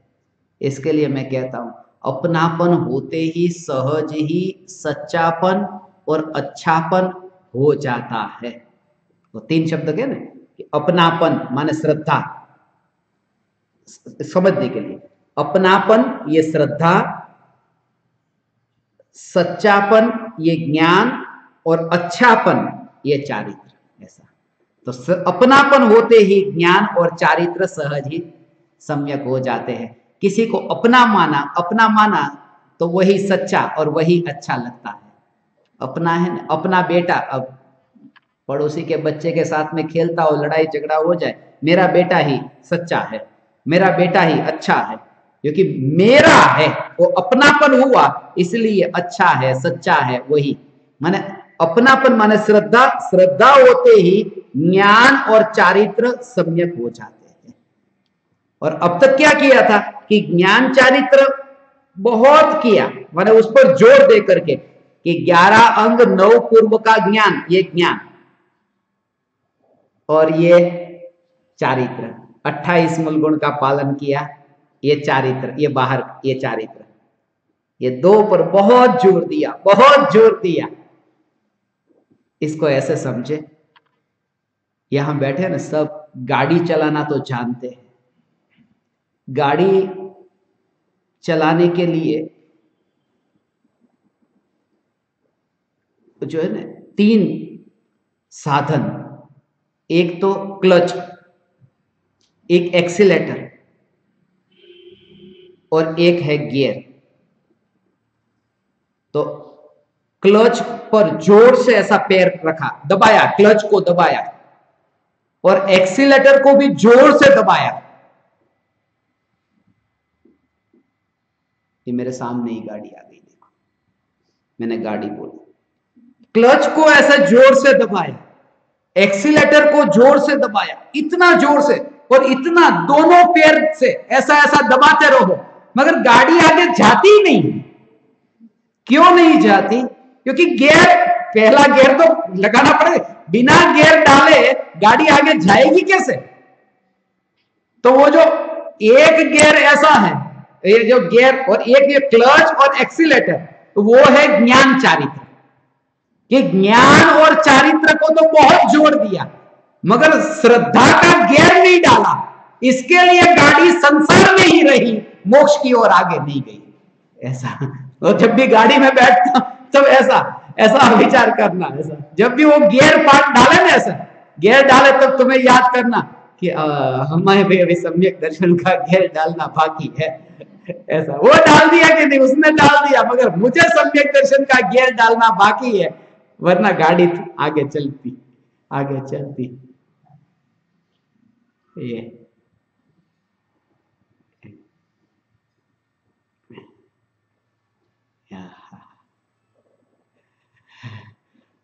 इसके लिए मैं कहता हूँ, अपनापन होते ही सहज ही सच्चापन और अच्छापन हो जाता है। वो तो तीन शब्द के ना, कि अपनापन माने श्रद्धा। समझने के लिए। अपनापन, ये श्रद्धा। सच्चापन, ये ज्ञान। और अच्छापन, ये चारित्र। तो अपनापन होते ही ज्ञान और चारित्र सहज ही सम्यक हो जाते हैं। किसी को अपना माना अपना माना तो वही सच्चा और वही अच्छा लगता है। अपना है ना, अपना बेटा, अब पड़ोसी के बच्चे के साथ में खेलता हो, लड़ाई झगड़ा हो जाए, मेरा बेटा ही सच्चा है, मेरा बेटा ही अच्छा है, क्योंकि मेरा है, वो अपनापन हुआ, इसलिए अच्छा है, सच्चा है, वही। माने अपनापन माने श्रद्धा श्रद्धा होते ही ज्ञान और चारित्र सम्यक हो जाते हैं। और अब तक क्या किया था कि ज्ञान चारित्र बहुत किया, मैंने उस पर ज़ोर दे करके कि ग्यारह अंग नौ पूर्व का ज्ञान, ये ज्ञान। और ये चारित्र, अट्ठाईस मूल गुण का पालन किया, ये चारित्र, ये बाहर, ये चारित्र। ये दो पर बहुत ज़ोर दिया, बहुत ज़ोर दिया। इसको ऐसे समझे यहाँ बैठे ना, सब गाड़ी चलाना तो जानते हैं। गाड़ी चलाने के लिए जो है ना, तीन साधन। एक तो क्लच, एक एक्सीटर और एक है गियर। तो क्लच पर ज़ोर से ऐसा पैर रखा, दबाया, क्लच को दबाया। और एक्सीटर को भी ज़ोर से दबाया। ये मेरे सामने ही गाड़ी आ गई, देखो। मैंने गाड़ी बोली। क्लच को ऐसा ज़ोर से दबाया एक्सीटर को ज़ोर से दबाया, इतना ज़ोर से और इतना दोनों पैर से ऐसा ऐसा दबाते रहो। मगर गाड़ी आगे जाती ही नहीं। क्यों नहीं जाती? क्योंकि गियर पहला गियर तो लगाना पड़ेगा। बिना गियर डाले गाड़ी आगे जाएगी कैसे? तो वो जो एक गियर ऐसा है, ये जो गियर और एक ये क्लच और एक्सीलेटर तो वो है ज्ञान चारित्र। कि ज्ञान और चारित्र को तो बहुत जोड़ दिया, मगर श्रद्धा का गियर नहीं डाला। इसके लिए गाड़ी संसार में ही रही, मोक्ष की ओर आगे नहीं गई। ऐसा। और जब भी गाड़ी में बैठता तब ऐसा। ऐसा विचार करना, ऐसा। जब भी वो गेयर पार्ट डाले ना ऐसा गेयर डाले तब तुम्हें याद करना कि हमारे भी अभी सम्यक दर्शन का गियर डालना बाकी है। ऐसा। वो डाल दिया कि नहीं, उसने डाल दिया, मगर मुझे सम्यक दर्शन का गेयर डालना बाकी है, वरना गाड़ी आगे चलती आगे चलती। ये।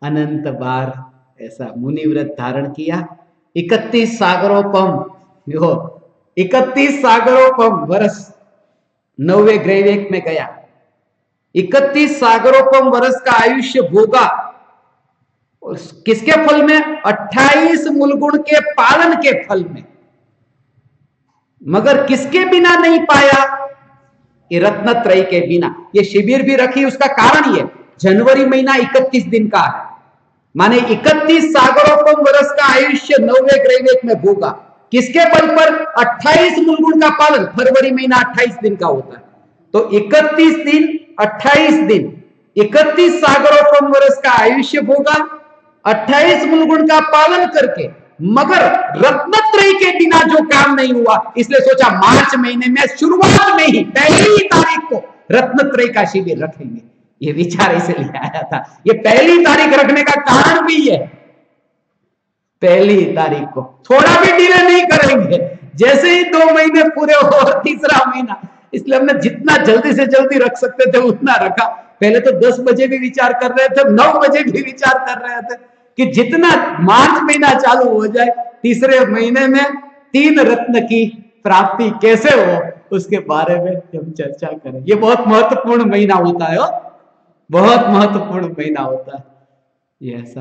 अनंत बार ऐसा मुनि व्रत धारण किया। इकतीस सागरोपम देखो इकतीस सागरोपम वर्ष नौवे ग्रैवेक में गया। इकतीस सागरोपम वर्ष का आयुष्य भोगा। किसके फल में? 28 मूलगुण के पालन के फल में। मगर किसके बिना नहीं पाया? ये रत्न त्रय के बिना। ये शिविर भी रखी, उसका कारण ये। जनवरी महीना 31 दिन का है। माने इकतीस सागरोपम वर्ष का आयुष्य नौवे ग्रहवेद में भोगा। किसके बल पर? 28 मूलगुण का पालन। फरवरी महीना 28 दिन का होता है। तो 31 दिन 28 दिन 31 सागरोपम वर्ष का आयुष्य भोगा। 28 मूलगुण का पालन करके, मगर रत्नत्रय के बिना जो काम नहीं हुआ, इसलिए सोचा मार्च महीने में, शुरुआत में ही, पहली तारीख को रत्नत्रय का शिविर रखेंगे। ये विचार इसलिए आया था। ये पहली तारीख रखने का कारण भी है पहली तारीख को। थोड़ा भी डिले नहीं करेंगे। जैसे ही दो महीने पूरे हो, तीसरा महीना। इसलिए हमने जितना जल्दी से जल्दी रख सकते थे, उतना रखा। पहले तो दस बजे भी विचार कर रहे थे, नौ बजे भी विचार कर रहे थे कि जितना मार्च महीना चालू हो जाए, तीसरे महीने में तीन रत्न की प्राप्ति कैसे हो, उसके बारे में हम चर्चा करें। ये बहुत महत्वपूर्ण महीना होता है। बहुत महत्वपूर्ण महीना होता है। ये ऐसा।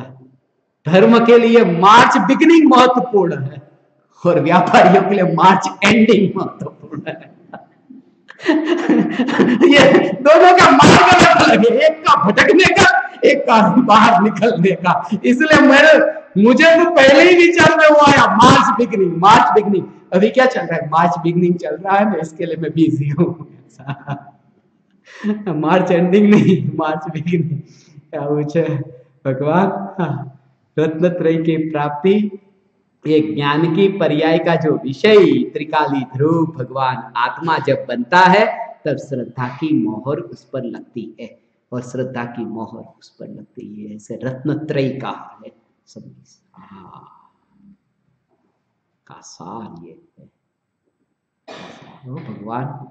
धर्म के लिए मार्च बिगनिंग महत्वपूर्ण है और व्यापारियों के लिए मार्च एंडिंग महत्वपूर्ण है। ये दोनों का मार्ग अलग अलग है। एक का भटकने का, एक का बाहर निकलने का। इसलिए मैंने मुझे तो पहले ही विचार में वो आया, मार्च बिगनिंग मार्च बिगनिंग अभी क्या चल रहा है? मार्च बिगनिंग चल रहा है, मैं इसके लिए मैं बिज़ी हूँ। मार्च एंडिंग नहीं मार्च बिगिनिंग क्या पूछे? भगवान? हाँ, रत्नत्रय की प्राप्ति ये ज्ञान की पर्याय का जो विषय त्रिकाली ध्रुव भगवान आत्मा जब बनता है तब श्रद्धा की मोहर उस पर लगती है। और श्रद्धा की मोहर उस पर लगती है। ऐसे रत्नत्रय कहा है। का सार ये है भगवान?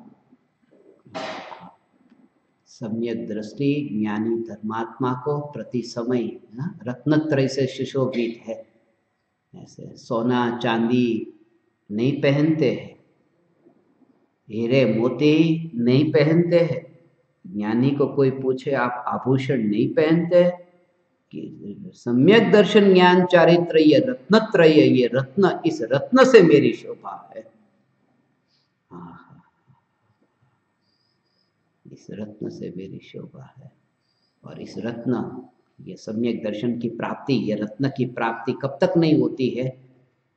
सम्यक दृष्टि ज्ञानी धर्मात्मा को प्रति समय रत्नत्रय से सुशोभित है। ऐसे सोना चांदी नहीं पहनते हैं। हीरे मोती नहीं पहनते हैं। ज्ञानी को कोई पूछे, आप आभूषण नहीं पहनते? कि सम्यक दर्शन ज्ञान चारित्र ये रत्नत्रय, ये रत्न, इस रत्न से मेरी शोभा है। हाँ इस रत्न से मेरी शोभा है। और इस रत्न, ये सम्यक दर्शन की प्राप्ति, ये रत्न की प्राप्ति कब तक नहीं होती है?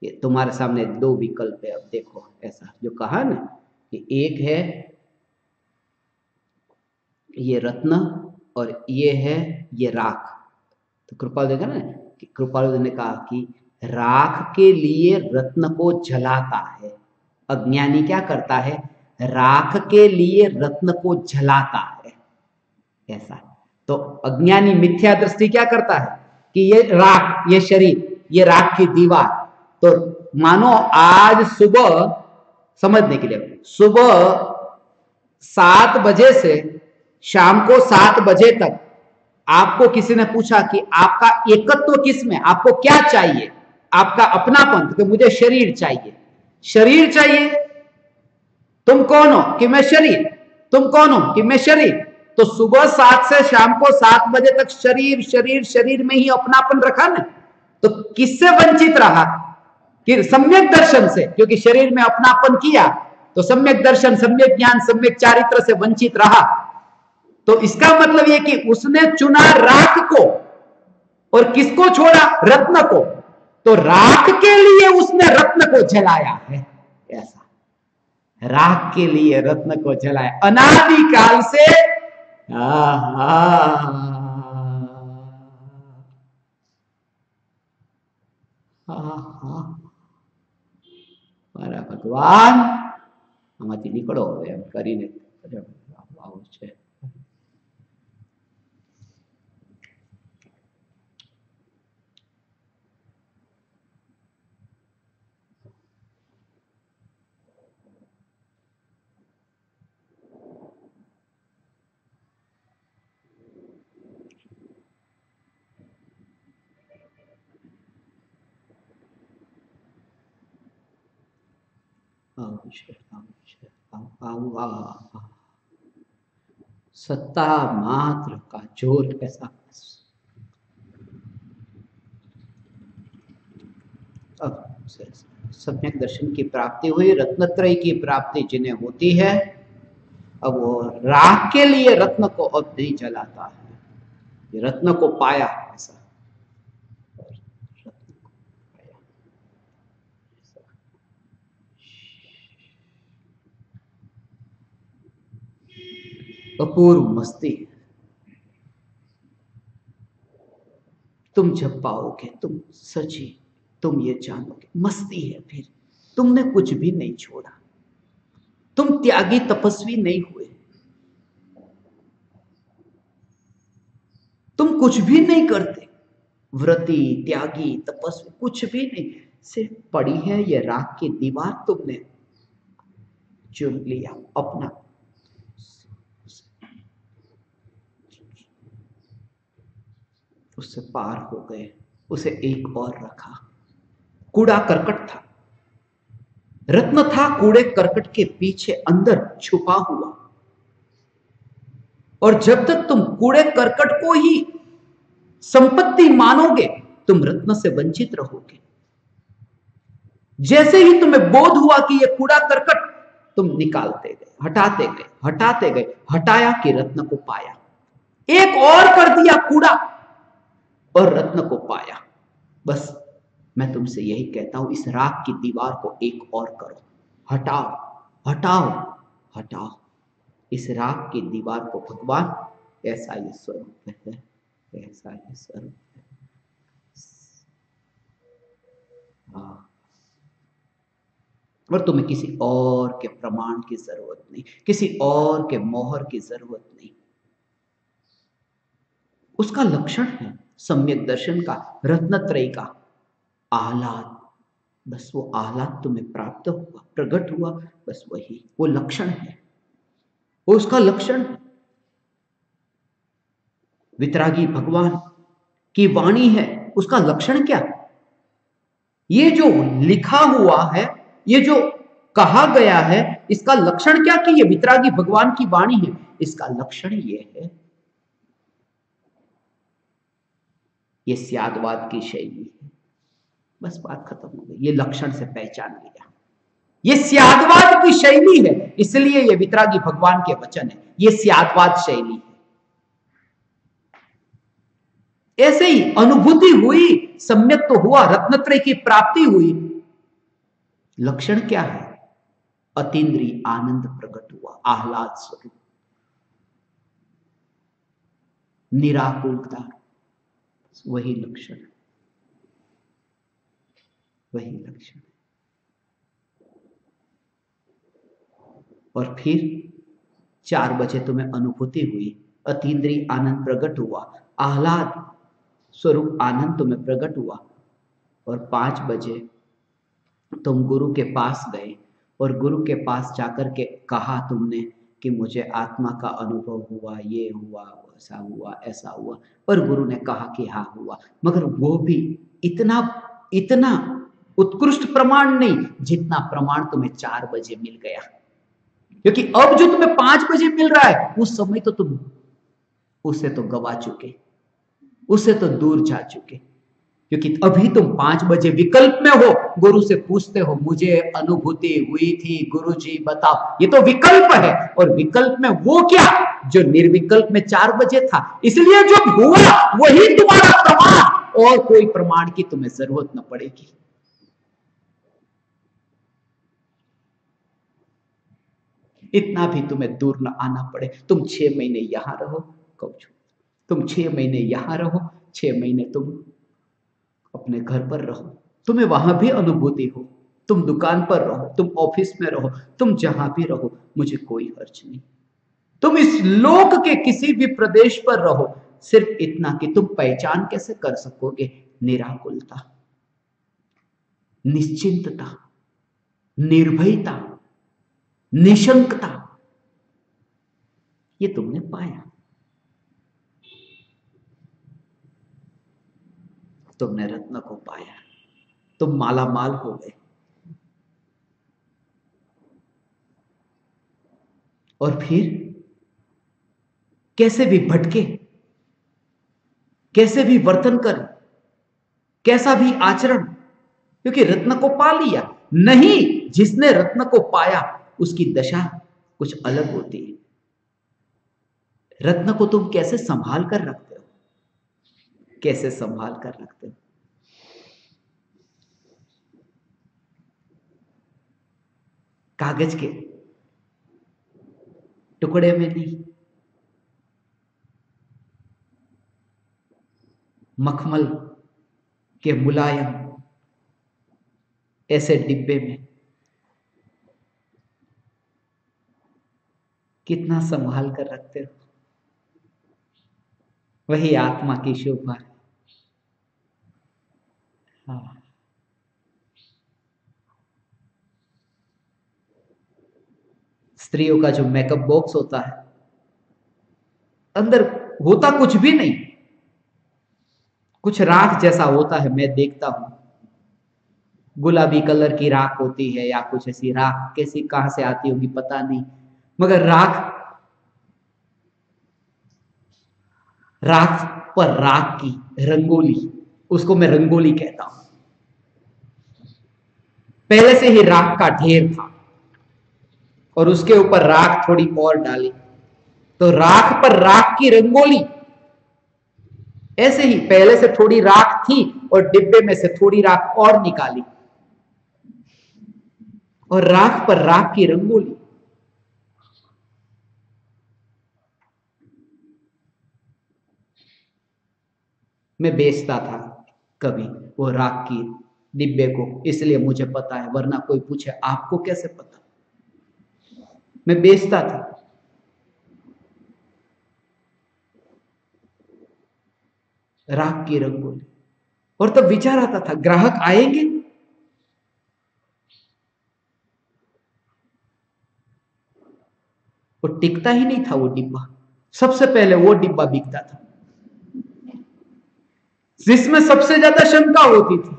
ये तुम्हारे सामने दो विकल्प है। अब देखो, ऐसा जो कहा ना कि एक है ये रत्न और ये है ये राख। तो कृपाल देखा ना कृपाल ने कहा कि राख के लिए रत्न को जलाता है। अज्ञानी क्या करता है? राख के लिए रत्न को जलाता है। ऐसा। तो अज्ञानी मिथ्या दृष्टि क्या करता है कि ये राख, ये शरीर, ये राख की दीवार तो मानो आज सुबह, समझने के लिए, सुबह सात बजे से शाम को सात बजे तक आपको किसी ने पूछा कि आपका एकत्व किसमें, आपको क्या चाहिए? आपका अपनापन तो मुझे शरीर चाहिए। शरीर चाहिए तुम कौन हो? कि मैं शरीर। तुम कौन हो? कि मैं शरीर। तो सुबह सात से शाम को सात बजे तक शरीर शरीर शरीर में ही अपनापन रखा ना? तो किससे वंचित रहा? कि सम्यक दर्शन से, क्योंकि शरीर में अपनापन किया। तो सम्यक दर्शन, सम्यक ज्ञान, सम्यक चारित्र से वंचित रहा। तो इसका मतलब यह कि उसने चुना राख को और किसको छोड़ा? रत्न को। तो राख के लिए उसने रत्न को जलाया है। ऐसा। राख के लिए रत्न को जलाए अनादि काल से મારા ભગવાન આમાંથી નીકળો એમ કરીને આવું છે सत्ता मात्र का ज़ोर कैसा अब सम्यक दर्शन की प्राप्ति हुई, रत्नत्रय की प्राप्ति जिन्हें होती है, अब वो राख के लिए रत्न को अब नहीं जलाता है। रत्न को पाया ऐसा अपूर्व मस्ती। तुम जब पाओगे, तुम सची तुम ये जानोगे, मस्ती है फिर। तुमने कुछ भी नहीं छोड़ा। तुम त्यागी, तपस्वी नहीं हुए। तुम कुछ भी नहीं करते। व्रति, त्यागी, तपस्वी कुछ भी नहीं। सिर्फ़ पड़ी है ये राख की दीवार तुमने। चुन लिया अपना उससे पार हो गए, उसे एक और रखा। कूड़ा करकट था। रत्न था कूड़े करकट के पीछे अंदर छुपा हुआ। और जब तक तुम कूड़े करकट को ही संपत्ति मानोगे, तुम रत्न से वंचित रहोगे। जैसे ही तुम्हें बोध हुआ कि यह कूड़ा करकट तुम निकालते गए, हटाते गए हटाते गए, हटाया कि रत्न को पाया। एक और कर दिया कूड़ा। और रत्न को पाया। बस मैं तुमसे यही कहता हूँ, इस राग की दीवार को एक और करो। हटाओ हटाओ हटाओ। इस राग की दीवार को भगवान, ऐसा ये स्वरूप है, ऐसा ये स्वरूप है। हाँ। और तुम्हें किसी और के प्रमाण की ज़रूरत नहीं, किसी और के मोहर की ज़रूरत नहीं। उसका लक्षण है सम्यक दर्शन का, रत्नत्रय का। आह्लाद। बस वो आह्लाद तुम्हें प्राप्त हुआ, प्रकट हुआ, बस वही, वो लक्षण है। वो उसका लक्षण वितरागी भगवान की वाणी है, उसका लक्षण क्या? ये जो लिखा हुआ है, ये जो कहा गया है, इसका लक्षण क्या कि ये वितरागी भगवान की वाणी है? इसका लक्षण ये है ये सियादवाद की शैली है। बस बात खत्म हो गई। ये लक्षण से पहचान लिया। ये सियादवाद की शैली है, इसलिए ये वितरागी भगवान के वचन है। ये सियादवाद शैली है। ऐसे ही अनुभूति हुई, सम्यक तो हुआ, रत्नत्रय की प्राप्ति हुई। लक्षण क्या है? अतीन्द्रिय आनंद प्रकट हुआ, आह्लाद स्वरूप। निराकुलता वही लक्षण वही लक्षण और फिर चार बजे तुम्हें अनुभूति हुई, अतीन्द्रिय आनंद प्रकट हुआ, आह्लाद स्वरूप आनंद तुम्हें प्रकट हुआ। और पाँच बजे तुम गुरु के पास गए और गुरु के पास जाकर के कहा तुमने कि मुझे आत्मा का अनुभव हुआ, ये हुआ ऐसा हुआ ऐसा हुआ। पर गुरु ने कहा कि हाँ हुआ। मगर वो भी इतना इतना उत्कृष्ट प्रमाण नहीं जितना प्रमाण तुम्हें चार बजे मिल गया। क्योंकि अब जो तुम्हें पाँच बजे मिल रहा है, उस समय तो तुम, उसे तो गवा चुके, उसे तो दूर जा चुके। क्योंकि अभी तुम पाँच बजे विकल्प में हो। गुरु से पूछते हो, मुझे अनुभूति हुई थी गुरु जी बताओ। ये तो विकल्प है। और विकल्प में वो क्या? जो निर्विकल्प में चार बजे था। इसलिए जो हुआ, वही तुम्हारा प्रमाण और कोई प्रमाण की तुम्हें ज़रूरत न पड़ेगी। इतना भी तुम्हें दूर न आना पड़े। तुम छह महीने यहाँ रहो कौच तुम छह महीने यहाँ रहो, छह महीने तुम अपने घर पर रहो। तुम्हें वहाँ भी अनुभूति हो। तुम दुकान पर रहो, तुम ऑफ़िस में रहो, तुम जहाँ भी रहो, मुझे कोई हर्ज नहीं। तुम इस लोक के किसी भी प्रदेश पर रहो, सिर्फ़ इतना कि तुम पहचान कैसे कर सकोगे निराकुलता, निश्चिंतता, निर्भयता, निशंकता। ये तुमने पाया। तुमने रत्न को पाया, तुम माला माल हो गए। और फिर कैसे भी भटके, कैसे भी वर्तन कर, कैसा भी आचरण, क्योंकि रत्न को पा लिया, नहीं, जिसने रत्न को पाया, उसकी दशा कुछ अलग होती है। रत्न को तुम कैसे संभाल कर रखते कैसे संभाल कर रखते हो? कागज़ के टुकड़े में नहीं, मखमल के मुलायम ऐसे डिब्बे में कितना संभाल कर रखते हो? वही आत्मा की शोभा है। हाँ। स्त्रियों का जो मेकअप बॉक्स होता है, अंदर होता कुछ भी नहीं। कुछ राख जैसा होता है, मैं देखता हूँ। गुलाबी कलर की राख होती है या कुछ ऐसी राख, कैसी, कहाँ से आती होगी पता नहीं। मगर राख राख पर राख की रंगोली, उसको मैं रंगोली कहता हूँ। पहले से ही राख का ढेर था। और उसके ऊपर राख थोड़ी और डाली। तो राख पर राख की रंगोली। ऐसे ही पहले से थोड़ी राख थी और डिब्बे में से थोड़ी राख और निकाली। और राख पर राख की रंगोली। मैं बेचता था कभी वो राख की डिब्बे को। इसलिए मुझे पता है, वरना कोई पूछे, आपको कैसे पता? मैं बेचता था। राग की रंगोली और तब विचार आता था, ग्राहक आएँगे? वो टिकता ही नहीं था वो डिब्बा। सबसे पहले वो डिब्बा बिकता था। जिसमें सबसे ज़्यादा शंका होती थी।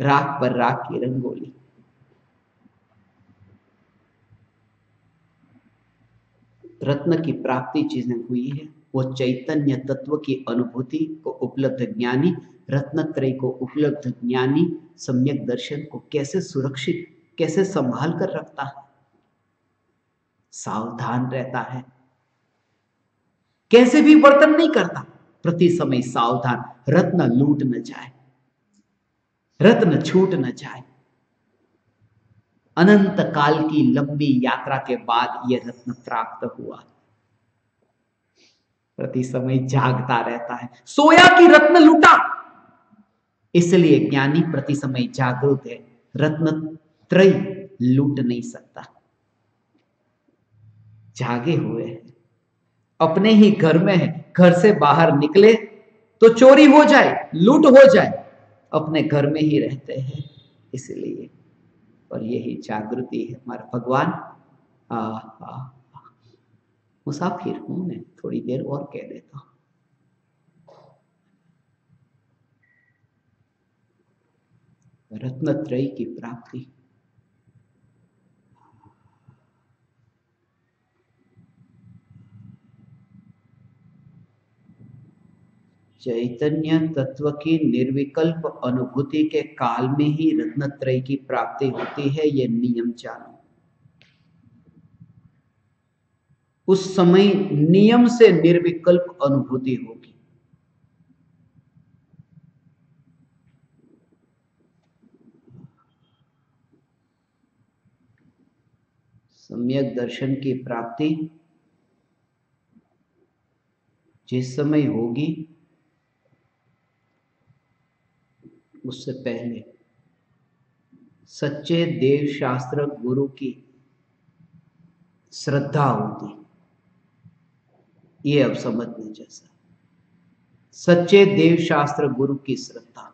राख पर राख की रंगोली। रत्न की प्राप्ति चीज़ें हुई है, वो चैतन्य तत्व की अनुभूति को उपलब्ध ज्ञानी रत्न त्रय को उपलब्ध ज्ञानी, सम्यक दर्शन को कैसे सुरक्षित, कैसे संभाल कर रखता है? सावधान रहता है। कैसे भी वर्तन नहीं करता प्रति समय सावधान, रत्न लूट न जाए। रत्न छूट न जाए। अनंत काल की लंबी यात्रा के बाद यह रत्न प्राप्त हुआ। प्रति समय जागता रहता है। सोया की रत्न लूटा? इसलिए ज्ञानी प्रति समय जागरूक है। रत्न त्रय लूट नहीं सकता। जागे हुए हैं। अपने ही घर में है। घर से बाहर निकले तो चोरी हो जाए, लूट हो जाए। अपने घर में ही रहते हैं, इसलिए। और यही जागृति है हमारा। भगवान मुसाफिर हूँ मैं, थोड़ी देर और कह देता हूँ। रत्नत्रय की प्राप्ति। चैतन्य तत्व की निर्विकल्प अनुभूति के काल में ही रत्नत्रय की प्राप्ति होती है, ये नियम जानो उस समय नियम से निर्विकल्प अनुभूति होगी। सम्यक दर्शन की प्राप्ति जिस समय होगी उससे पहले। सच्चे देव शास्त्र गुरु की श्रद्धा होती। ये अब समझने जैसा। सच्चे देव शास्त्र गुरु की श्रद्धा।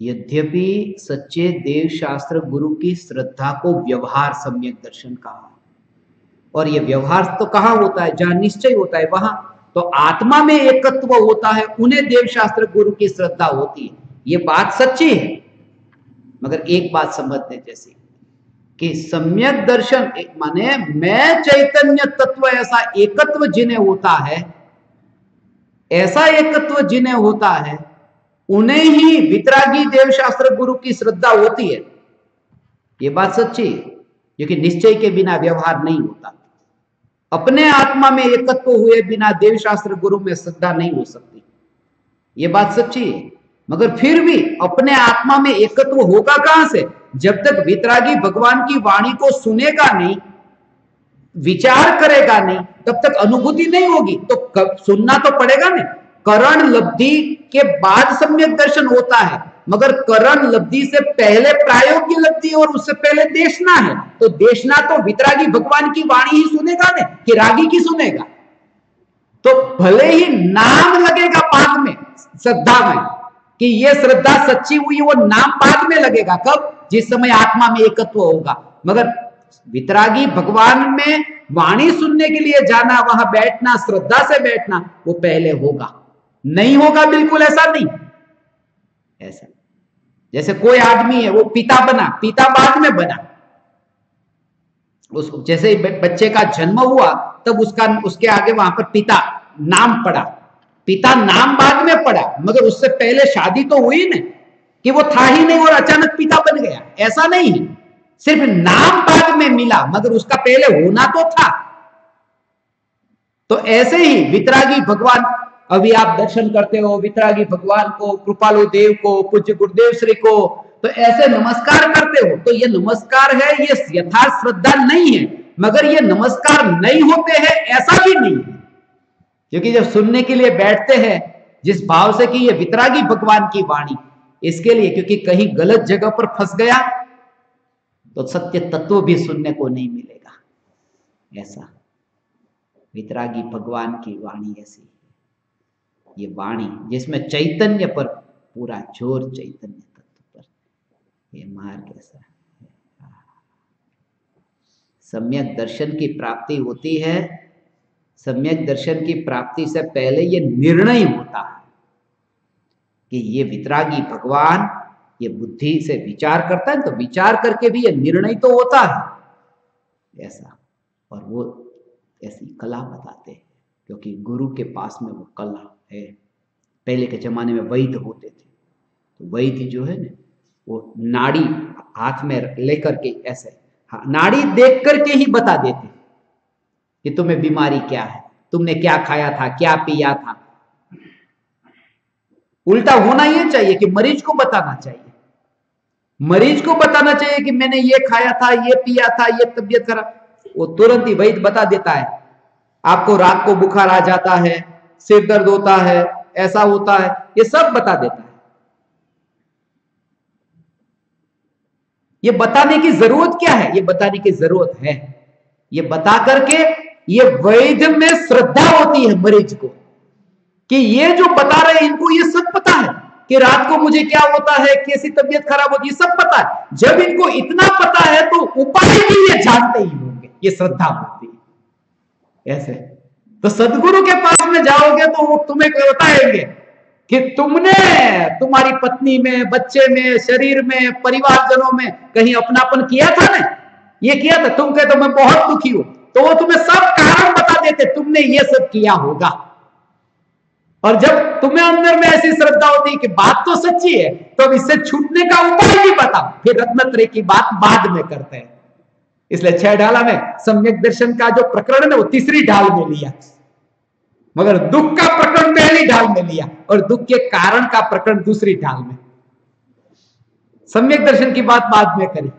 यद्यपि सच्चे देव शास्त्र गुरु की श्रद्धा को व्यवहार सम्यक दर्शन कहा, और यह व्यवहार तो कहाँ होता है? जहाँ निश्चय होता है, वहाँ तो आत्मा में एकत्व होता है, उन्हें देव शास्त्र गुरु की श्रद्धा होती है। ये बात सच्ची है। मगर एक बात समझने जैसी कि सम्यक दर्शन माने मैं चैतन्य तत्व ऐसा एकत्व जिन्हें होता है, ऐसा एकत्व जिन्हें होता है, उन्हें ही वितरागी देव शास्त्र गुरु की श्रद्धा होती है। ये बात सच्ची है, क्योंकि निश्चय के बिना व्यवहार नहीं होता। अपने आत्मा में एकत्व हुए बिना देव शास्त्र गुरु में श्रद्धा नहीं हो सकती। ये बात सच्ची है। मगर फिर भी अपने आत्मा में एकत्व होगा कहाँ से? जब तक वितरागी भगवान की वाणी को सुनेगा नहीं, विचार करेगा नहीं, तब तक अनुभूति नहीं होगी। तो सुनना तो पड़ेगा नहीं करण लब्धि के बाद सम्यक दर्शन होता है। मगर करण लब्धि से पहले प्रायोग्य लब्धि और उससे पहले देशना है। तो देशना तो वितरागी भगवान की वाणी ही सुनेगा ने कि रागी की सुनेगा। तो भले ही नाम लगेगा बाद में, श्रद्धा में, कि ये श्रद्धा सच्ची हुई, वो नाम बाद में लगेगा कब? जिस समय आत्मा में एकत्व होगा। मगर वितरागी भगवान में वाणी सुनने के लिए जाना, वहाँ बैठना, श्रद्धा से बैठना, वो पहले होगा। नहीं होगा बिल्कुल ऐसा नहीं। ऐसा। जैसे कोई आदमी है, वो पिता बना, पिता बाद में बना। उस, जैसे बच्चे का जन्म हुआ, तब उसका, उसके आगे वहाँ पर पिता नाम पड़ा। पिता नाम बाद में पड़ा, मगर उससे पहले शादी तो हुई ना, कि वो था ही नहीं और अचानक पिता बन गया। ऐसा नहीं है। सिर्फ़ नाम बाद में मिला, मगर उसका पहले होना तो था। तो ऐसे ही वितरागी भगवान अभी आप दर्शन करते हो वितरागी भगवान को, कृपालु देव को, पूज्य गुरुदेव श्री को तो ऐसे नमस्कार करते हो तो ये नमस्कार है, ये यथार्थ श्रद्धा नहीं है, मगर ये नमस्कार नहीं होते हैं, ऐसा भी नहीं है। क्योंकि जब सुनने के लिए बैठते हैं, जिस भाव से कि ये वितरागी भगवान की वाणी, इसके लिए क्योंकि कहीं गलत जगह पर फंस गया तो सत्य तत्व भी सुनने को नहीं मिलेगा। ऐसा, वितरागी भगवान की वाणी ऐसी ये वाणी, जिसमें चैतन्य पर, पूरा ज़ोर चैतन्य तत्व पर। ये मार्ग ऐसा सम्यक दर्शन की प्राप्ति होती है। सम्यक दर्शन की प्राप्ति से पहले ये निर्णय होता है कि ये वितरागी भगवान, ये बुद्धि से विचार करता है तो विचार करके भी ये निर्णय तो होता है। ऐसा। और वो ऐसी कला बताते हैं, क्योंकि गुरु के पास में वो कला है। पहले के जमाने में वैद्य होते थे। तो वैद्य जो है ना, वो नाड़ी हाथ में लेकर के ऐसे हाँ नाड़ी देख करके ही बता देते कि तुम्हें बीमारी क्या है, तुमने क्या खाया था, क्या पिया था। उल्टा होना ही चाहिए कि मरीज़ को बताना चाहिए। मरीज़ को बताना चाहिए कि मैंने ये खाया था, ये पिया था, ये तबियत खराब। वो तुरंत ही वैद्य बता देता है। आपको रात को बुखार आ जाता है सिर दर्द होता है, ऐसा होता है, ये सब बता देता है। ये बताने की ज़रूरत क्या है? ये बताने की ज़रूरत है। ये बता करके ये वैद्य में श्रद्धा होती है मरीज़ को, कि ये जो बता रहे हैं इनको ये सब पता है, कि रात को मुझे क्या होता है, कैसी तबीयत खराब होती है सब पता है। जब इनको इतना पता है तो उपाय भी ये जानते ही होंगे, ये श्रद्धा होती है। ऐसे तो सदगुरु के पास में जाओगे तो वो तुम्हें बताएँगे कि तुमने तुम्हारी पत्नी में, बच्चे में, शरीर में, परिवारजनों में कहीं अपनापन किया था ना ये किया था? तुम कहते तो मैं बहुत दुखी हूँ। तो वो तुम्हें सब कारण बता देते, तुमने ये सब किया होगा। और जब तुम्हें अंदर में ऐसी श्रद्धा होती कि बात तो सच्ची है तो अब इससे छूटने का उपाय भी बताओ। फिर रत्नत्रय की बात बाद में करते हैं। इसलिए छह ढाला में सम्यक दर्शन का जो प्रकरण है, वो तीसरी ढाल में लिया। मगर दुख का प्रकरण पहली ढाल में लिया और दुख के कारण का प्रकरण दूसरी ढाल में। सम्यक दर्शन की बात बाद में करी।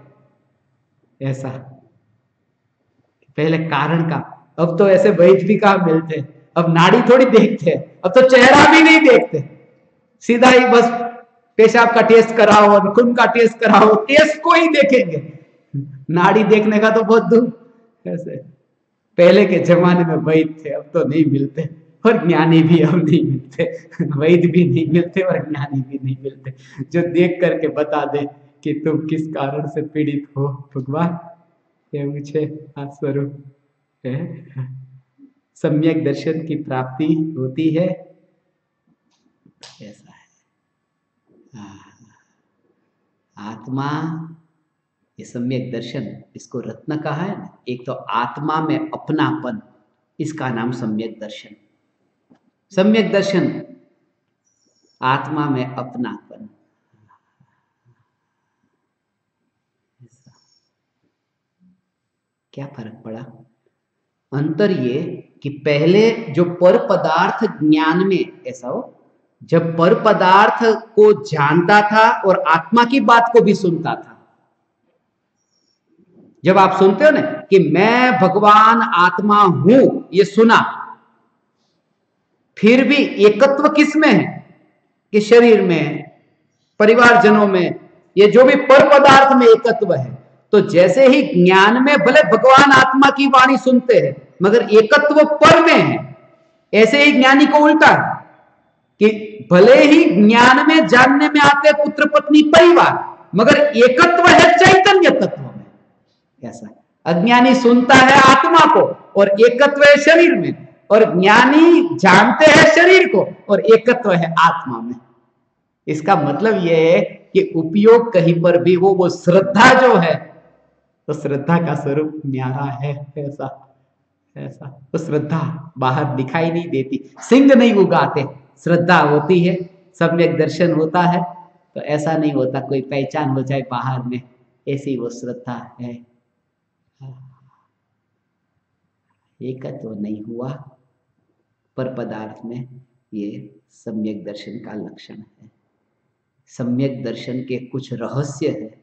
ऐसा पहले कारण का। अब तो ऐसे वैध भी कहा मिलते अब नाड़ी थोड़ी देखते हैं। अब तो चेहरा भी नहीं देखते। सीधा ही बस पेशाब का टेस्ट कराओ और खून का टेस्ट कराओ, टेस्ट को ही देखेंगे। नाड़ी देखने का तो बहुत दूर ऐसे। पहले के जमाने में वैद थे, अब तो नहीं मिलते। और ज्ञानी भी अब नहीं मिलते। वैद भी नहीं मिलते और ज्ञानी भी नहीं मिलते। जो देख करके बता दे कि तुम किस कारण से पीड़ित हो, भगवान? ये मुझे स्वरूप सम्यक दर्शन की प्राप्ति होती है। ऐसा है। आत्मा, ये सम्यक दर्शन, इसको रत्न कहा है ना? एक तो आत्मा में अपनापन, इसका नाम सम्यक दर्शन। सम्यक दर्शन। आत्मा में अपनापन। क्या फ़र्क पड़ा? अंतर ये कि पहले जो पर पदार्थ ज्ञान में, ऐसा हो, जब पर पदार्थ को जानता था और आत्मा की बात को भी सुनता था, जब आप सुनते हो ना कि मैं भगवान आत्मा हूँ, ये सुना फिर भी एकत्व किसमें है? कि शरीर में परिवारजनों में ये जो भी पर पदार्थ में एकत्व है तो जैसे ही ज्ञान में भले भगवान आत्मा की वाणी सुनते हैं, मगर एकत्व पर में है, ऐसे ही ज्ञानी को उल्टा है। कि भले ही ज्ञान में जानने में आते पुत्र पत्नी परिवार, मगर एकत्व है चैतन्य तत्व में। ऐसा अज्ञानी सुनता है आत्मा को, और एकत्व है शरीर में। और ज्ञानी जानते हैं शरीर को और एकत्व है आत्मा में। इसका मतलब यह है कि उपयोग कहीं पर भी हो, वो श्रद्धा जो है तो श्रद्धा का स्वरूप न्यारा है, ऐसा ऐसा। तो श्रद्धा बाहर दिखाई नहीं देती, सिंह नहीं उगाते, श्रद्धा होती है सम्यक दर्शन होता है तो ऐसा नहीं होता, कोई पहचान हो जाए बाहर में, ऐसी वो श्रद्धा है। एकत्व तो नहीं हुआ। पर पदार्थ में ये सम्यक दर्शन का लक्षण है। सम्यक दर्शन के कुछ रहस्य है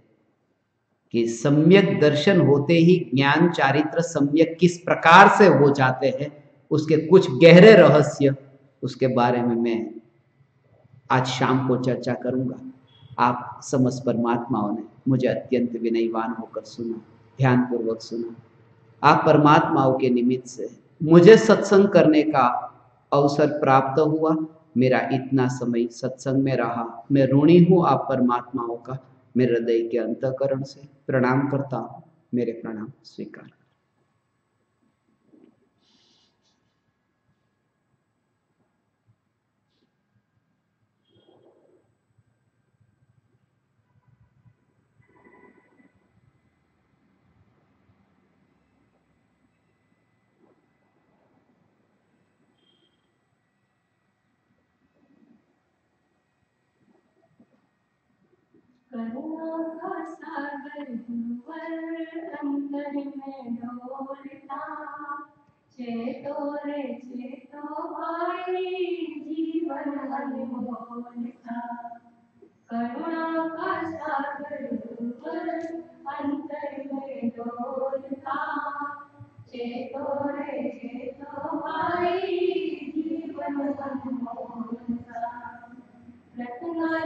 कि सम्यक दर्शन होते ही ज्ञान चारित्र सम्यक किस प्रकार से हो जाते हैं, उसके कुछ गहरे रहस्य, उसके बारे में मैं आज शाम को चर्चा करूँगा। आप समस्त परमात्माओं ने मुझे अत्यंत विनयवान होकर सुना ध्यान पूर्वक सुना। आप परमात्माओं के निमित्त से मुझे सत्संग करने का अवसर प्राप्त हुआ। मेरा इतना समय सत्संग में रहा। मैं ऋणी हूँ आप परमात्माओं का। मेरे हृदय के अंतकरण से प्रणाम करता हूँ। मेरे प्रणाम स्वीकार।
करुणा का सागर गुरुवर अंतर में डोलता चेतो रे चेतो भाई जीवन अनमोल करुणा का सागर गुरुवर अंतर में डोलता चेतो रे चेतो भाई जीवन अनमोल सा रत्ना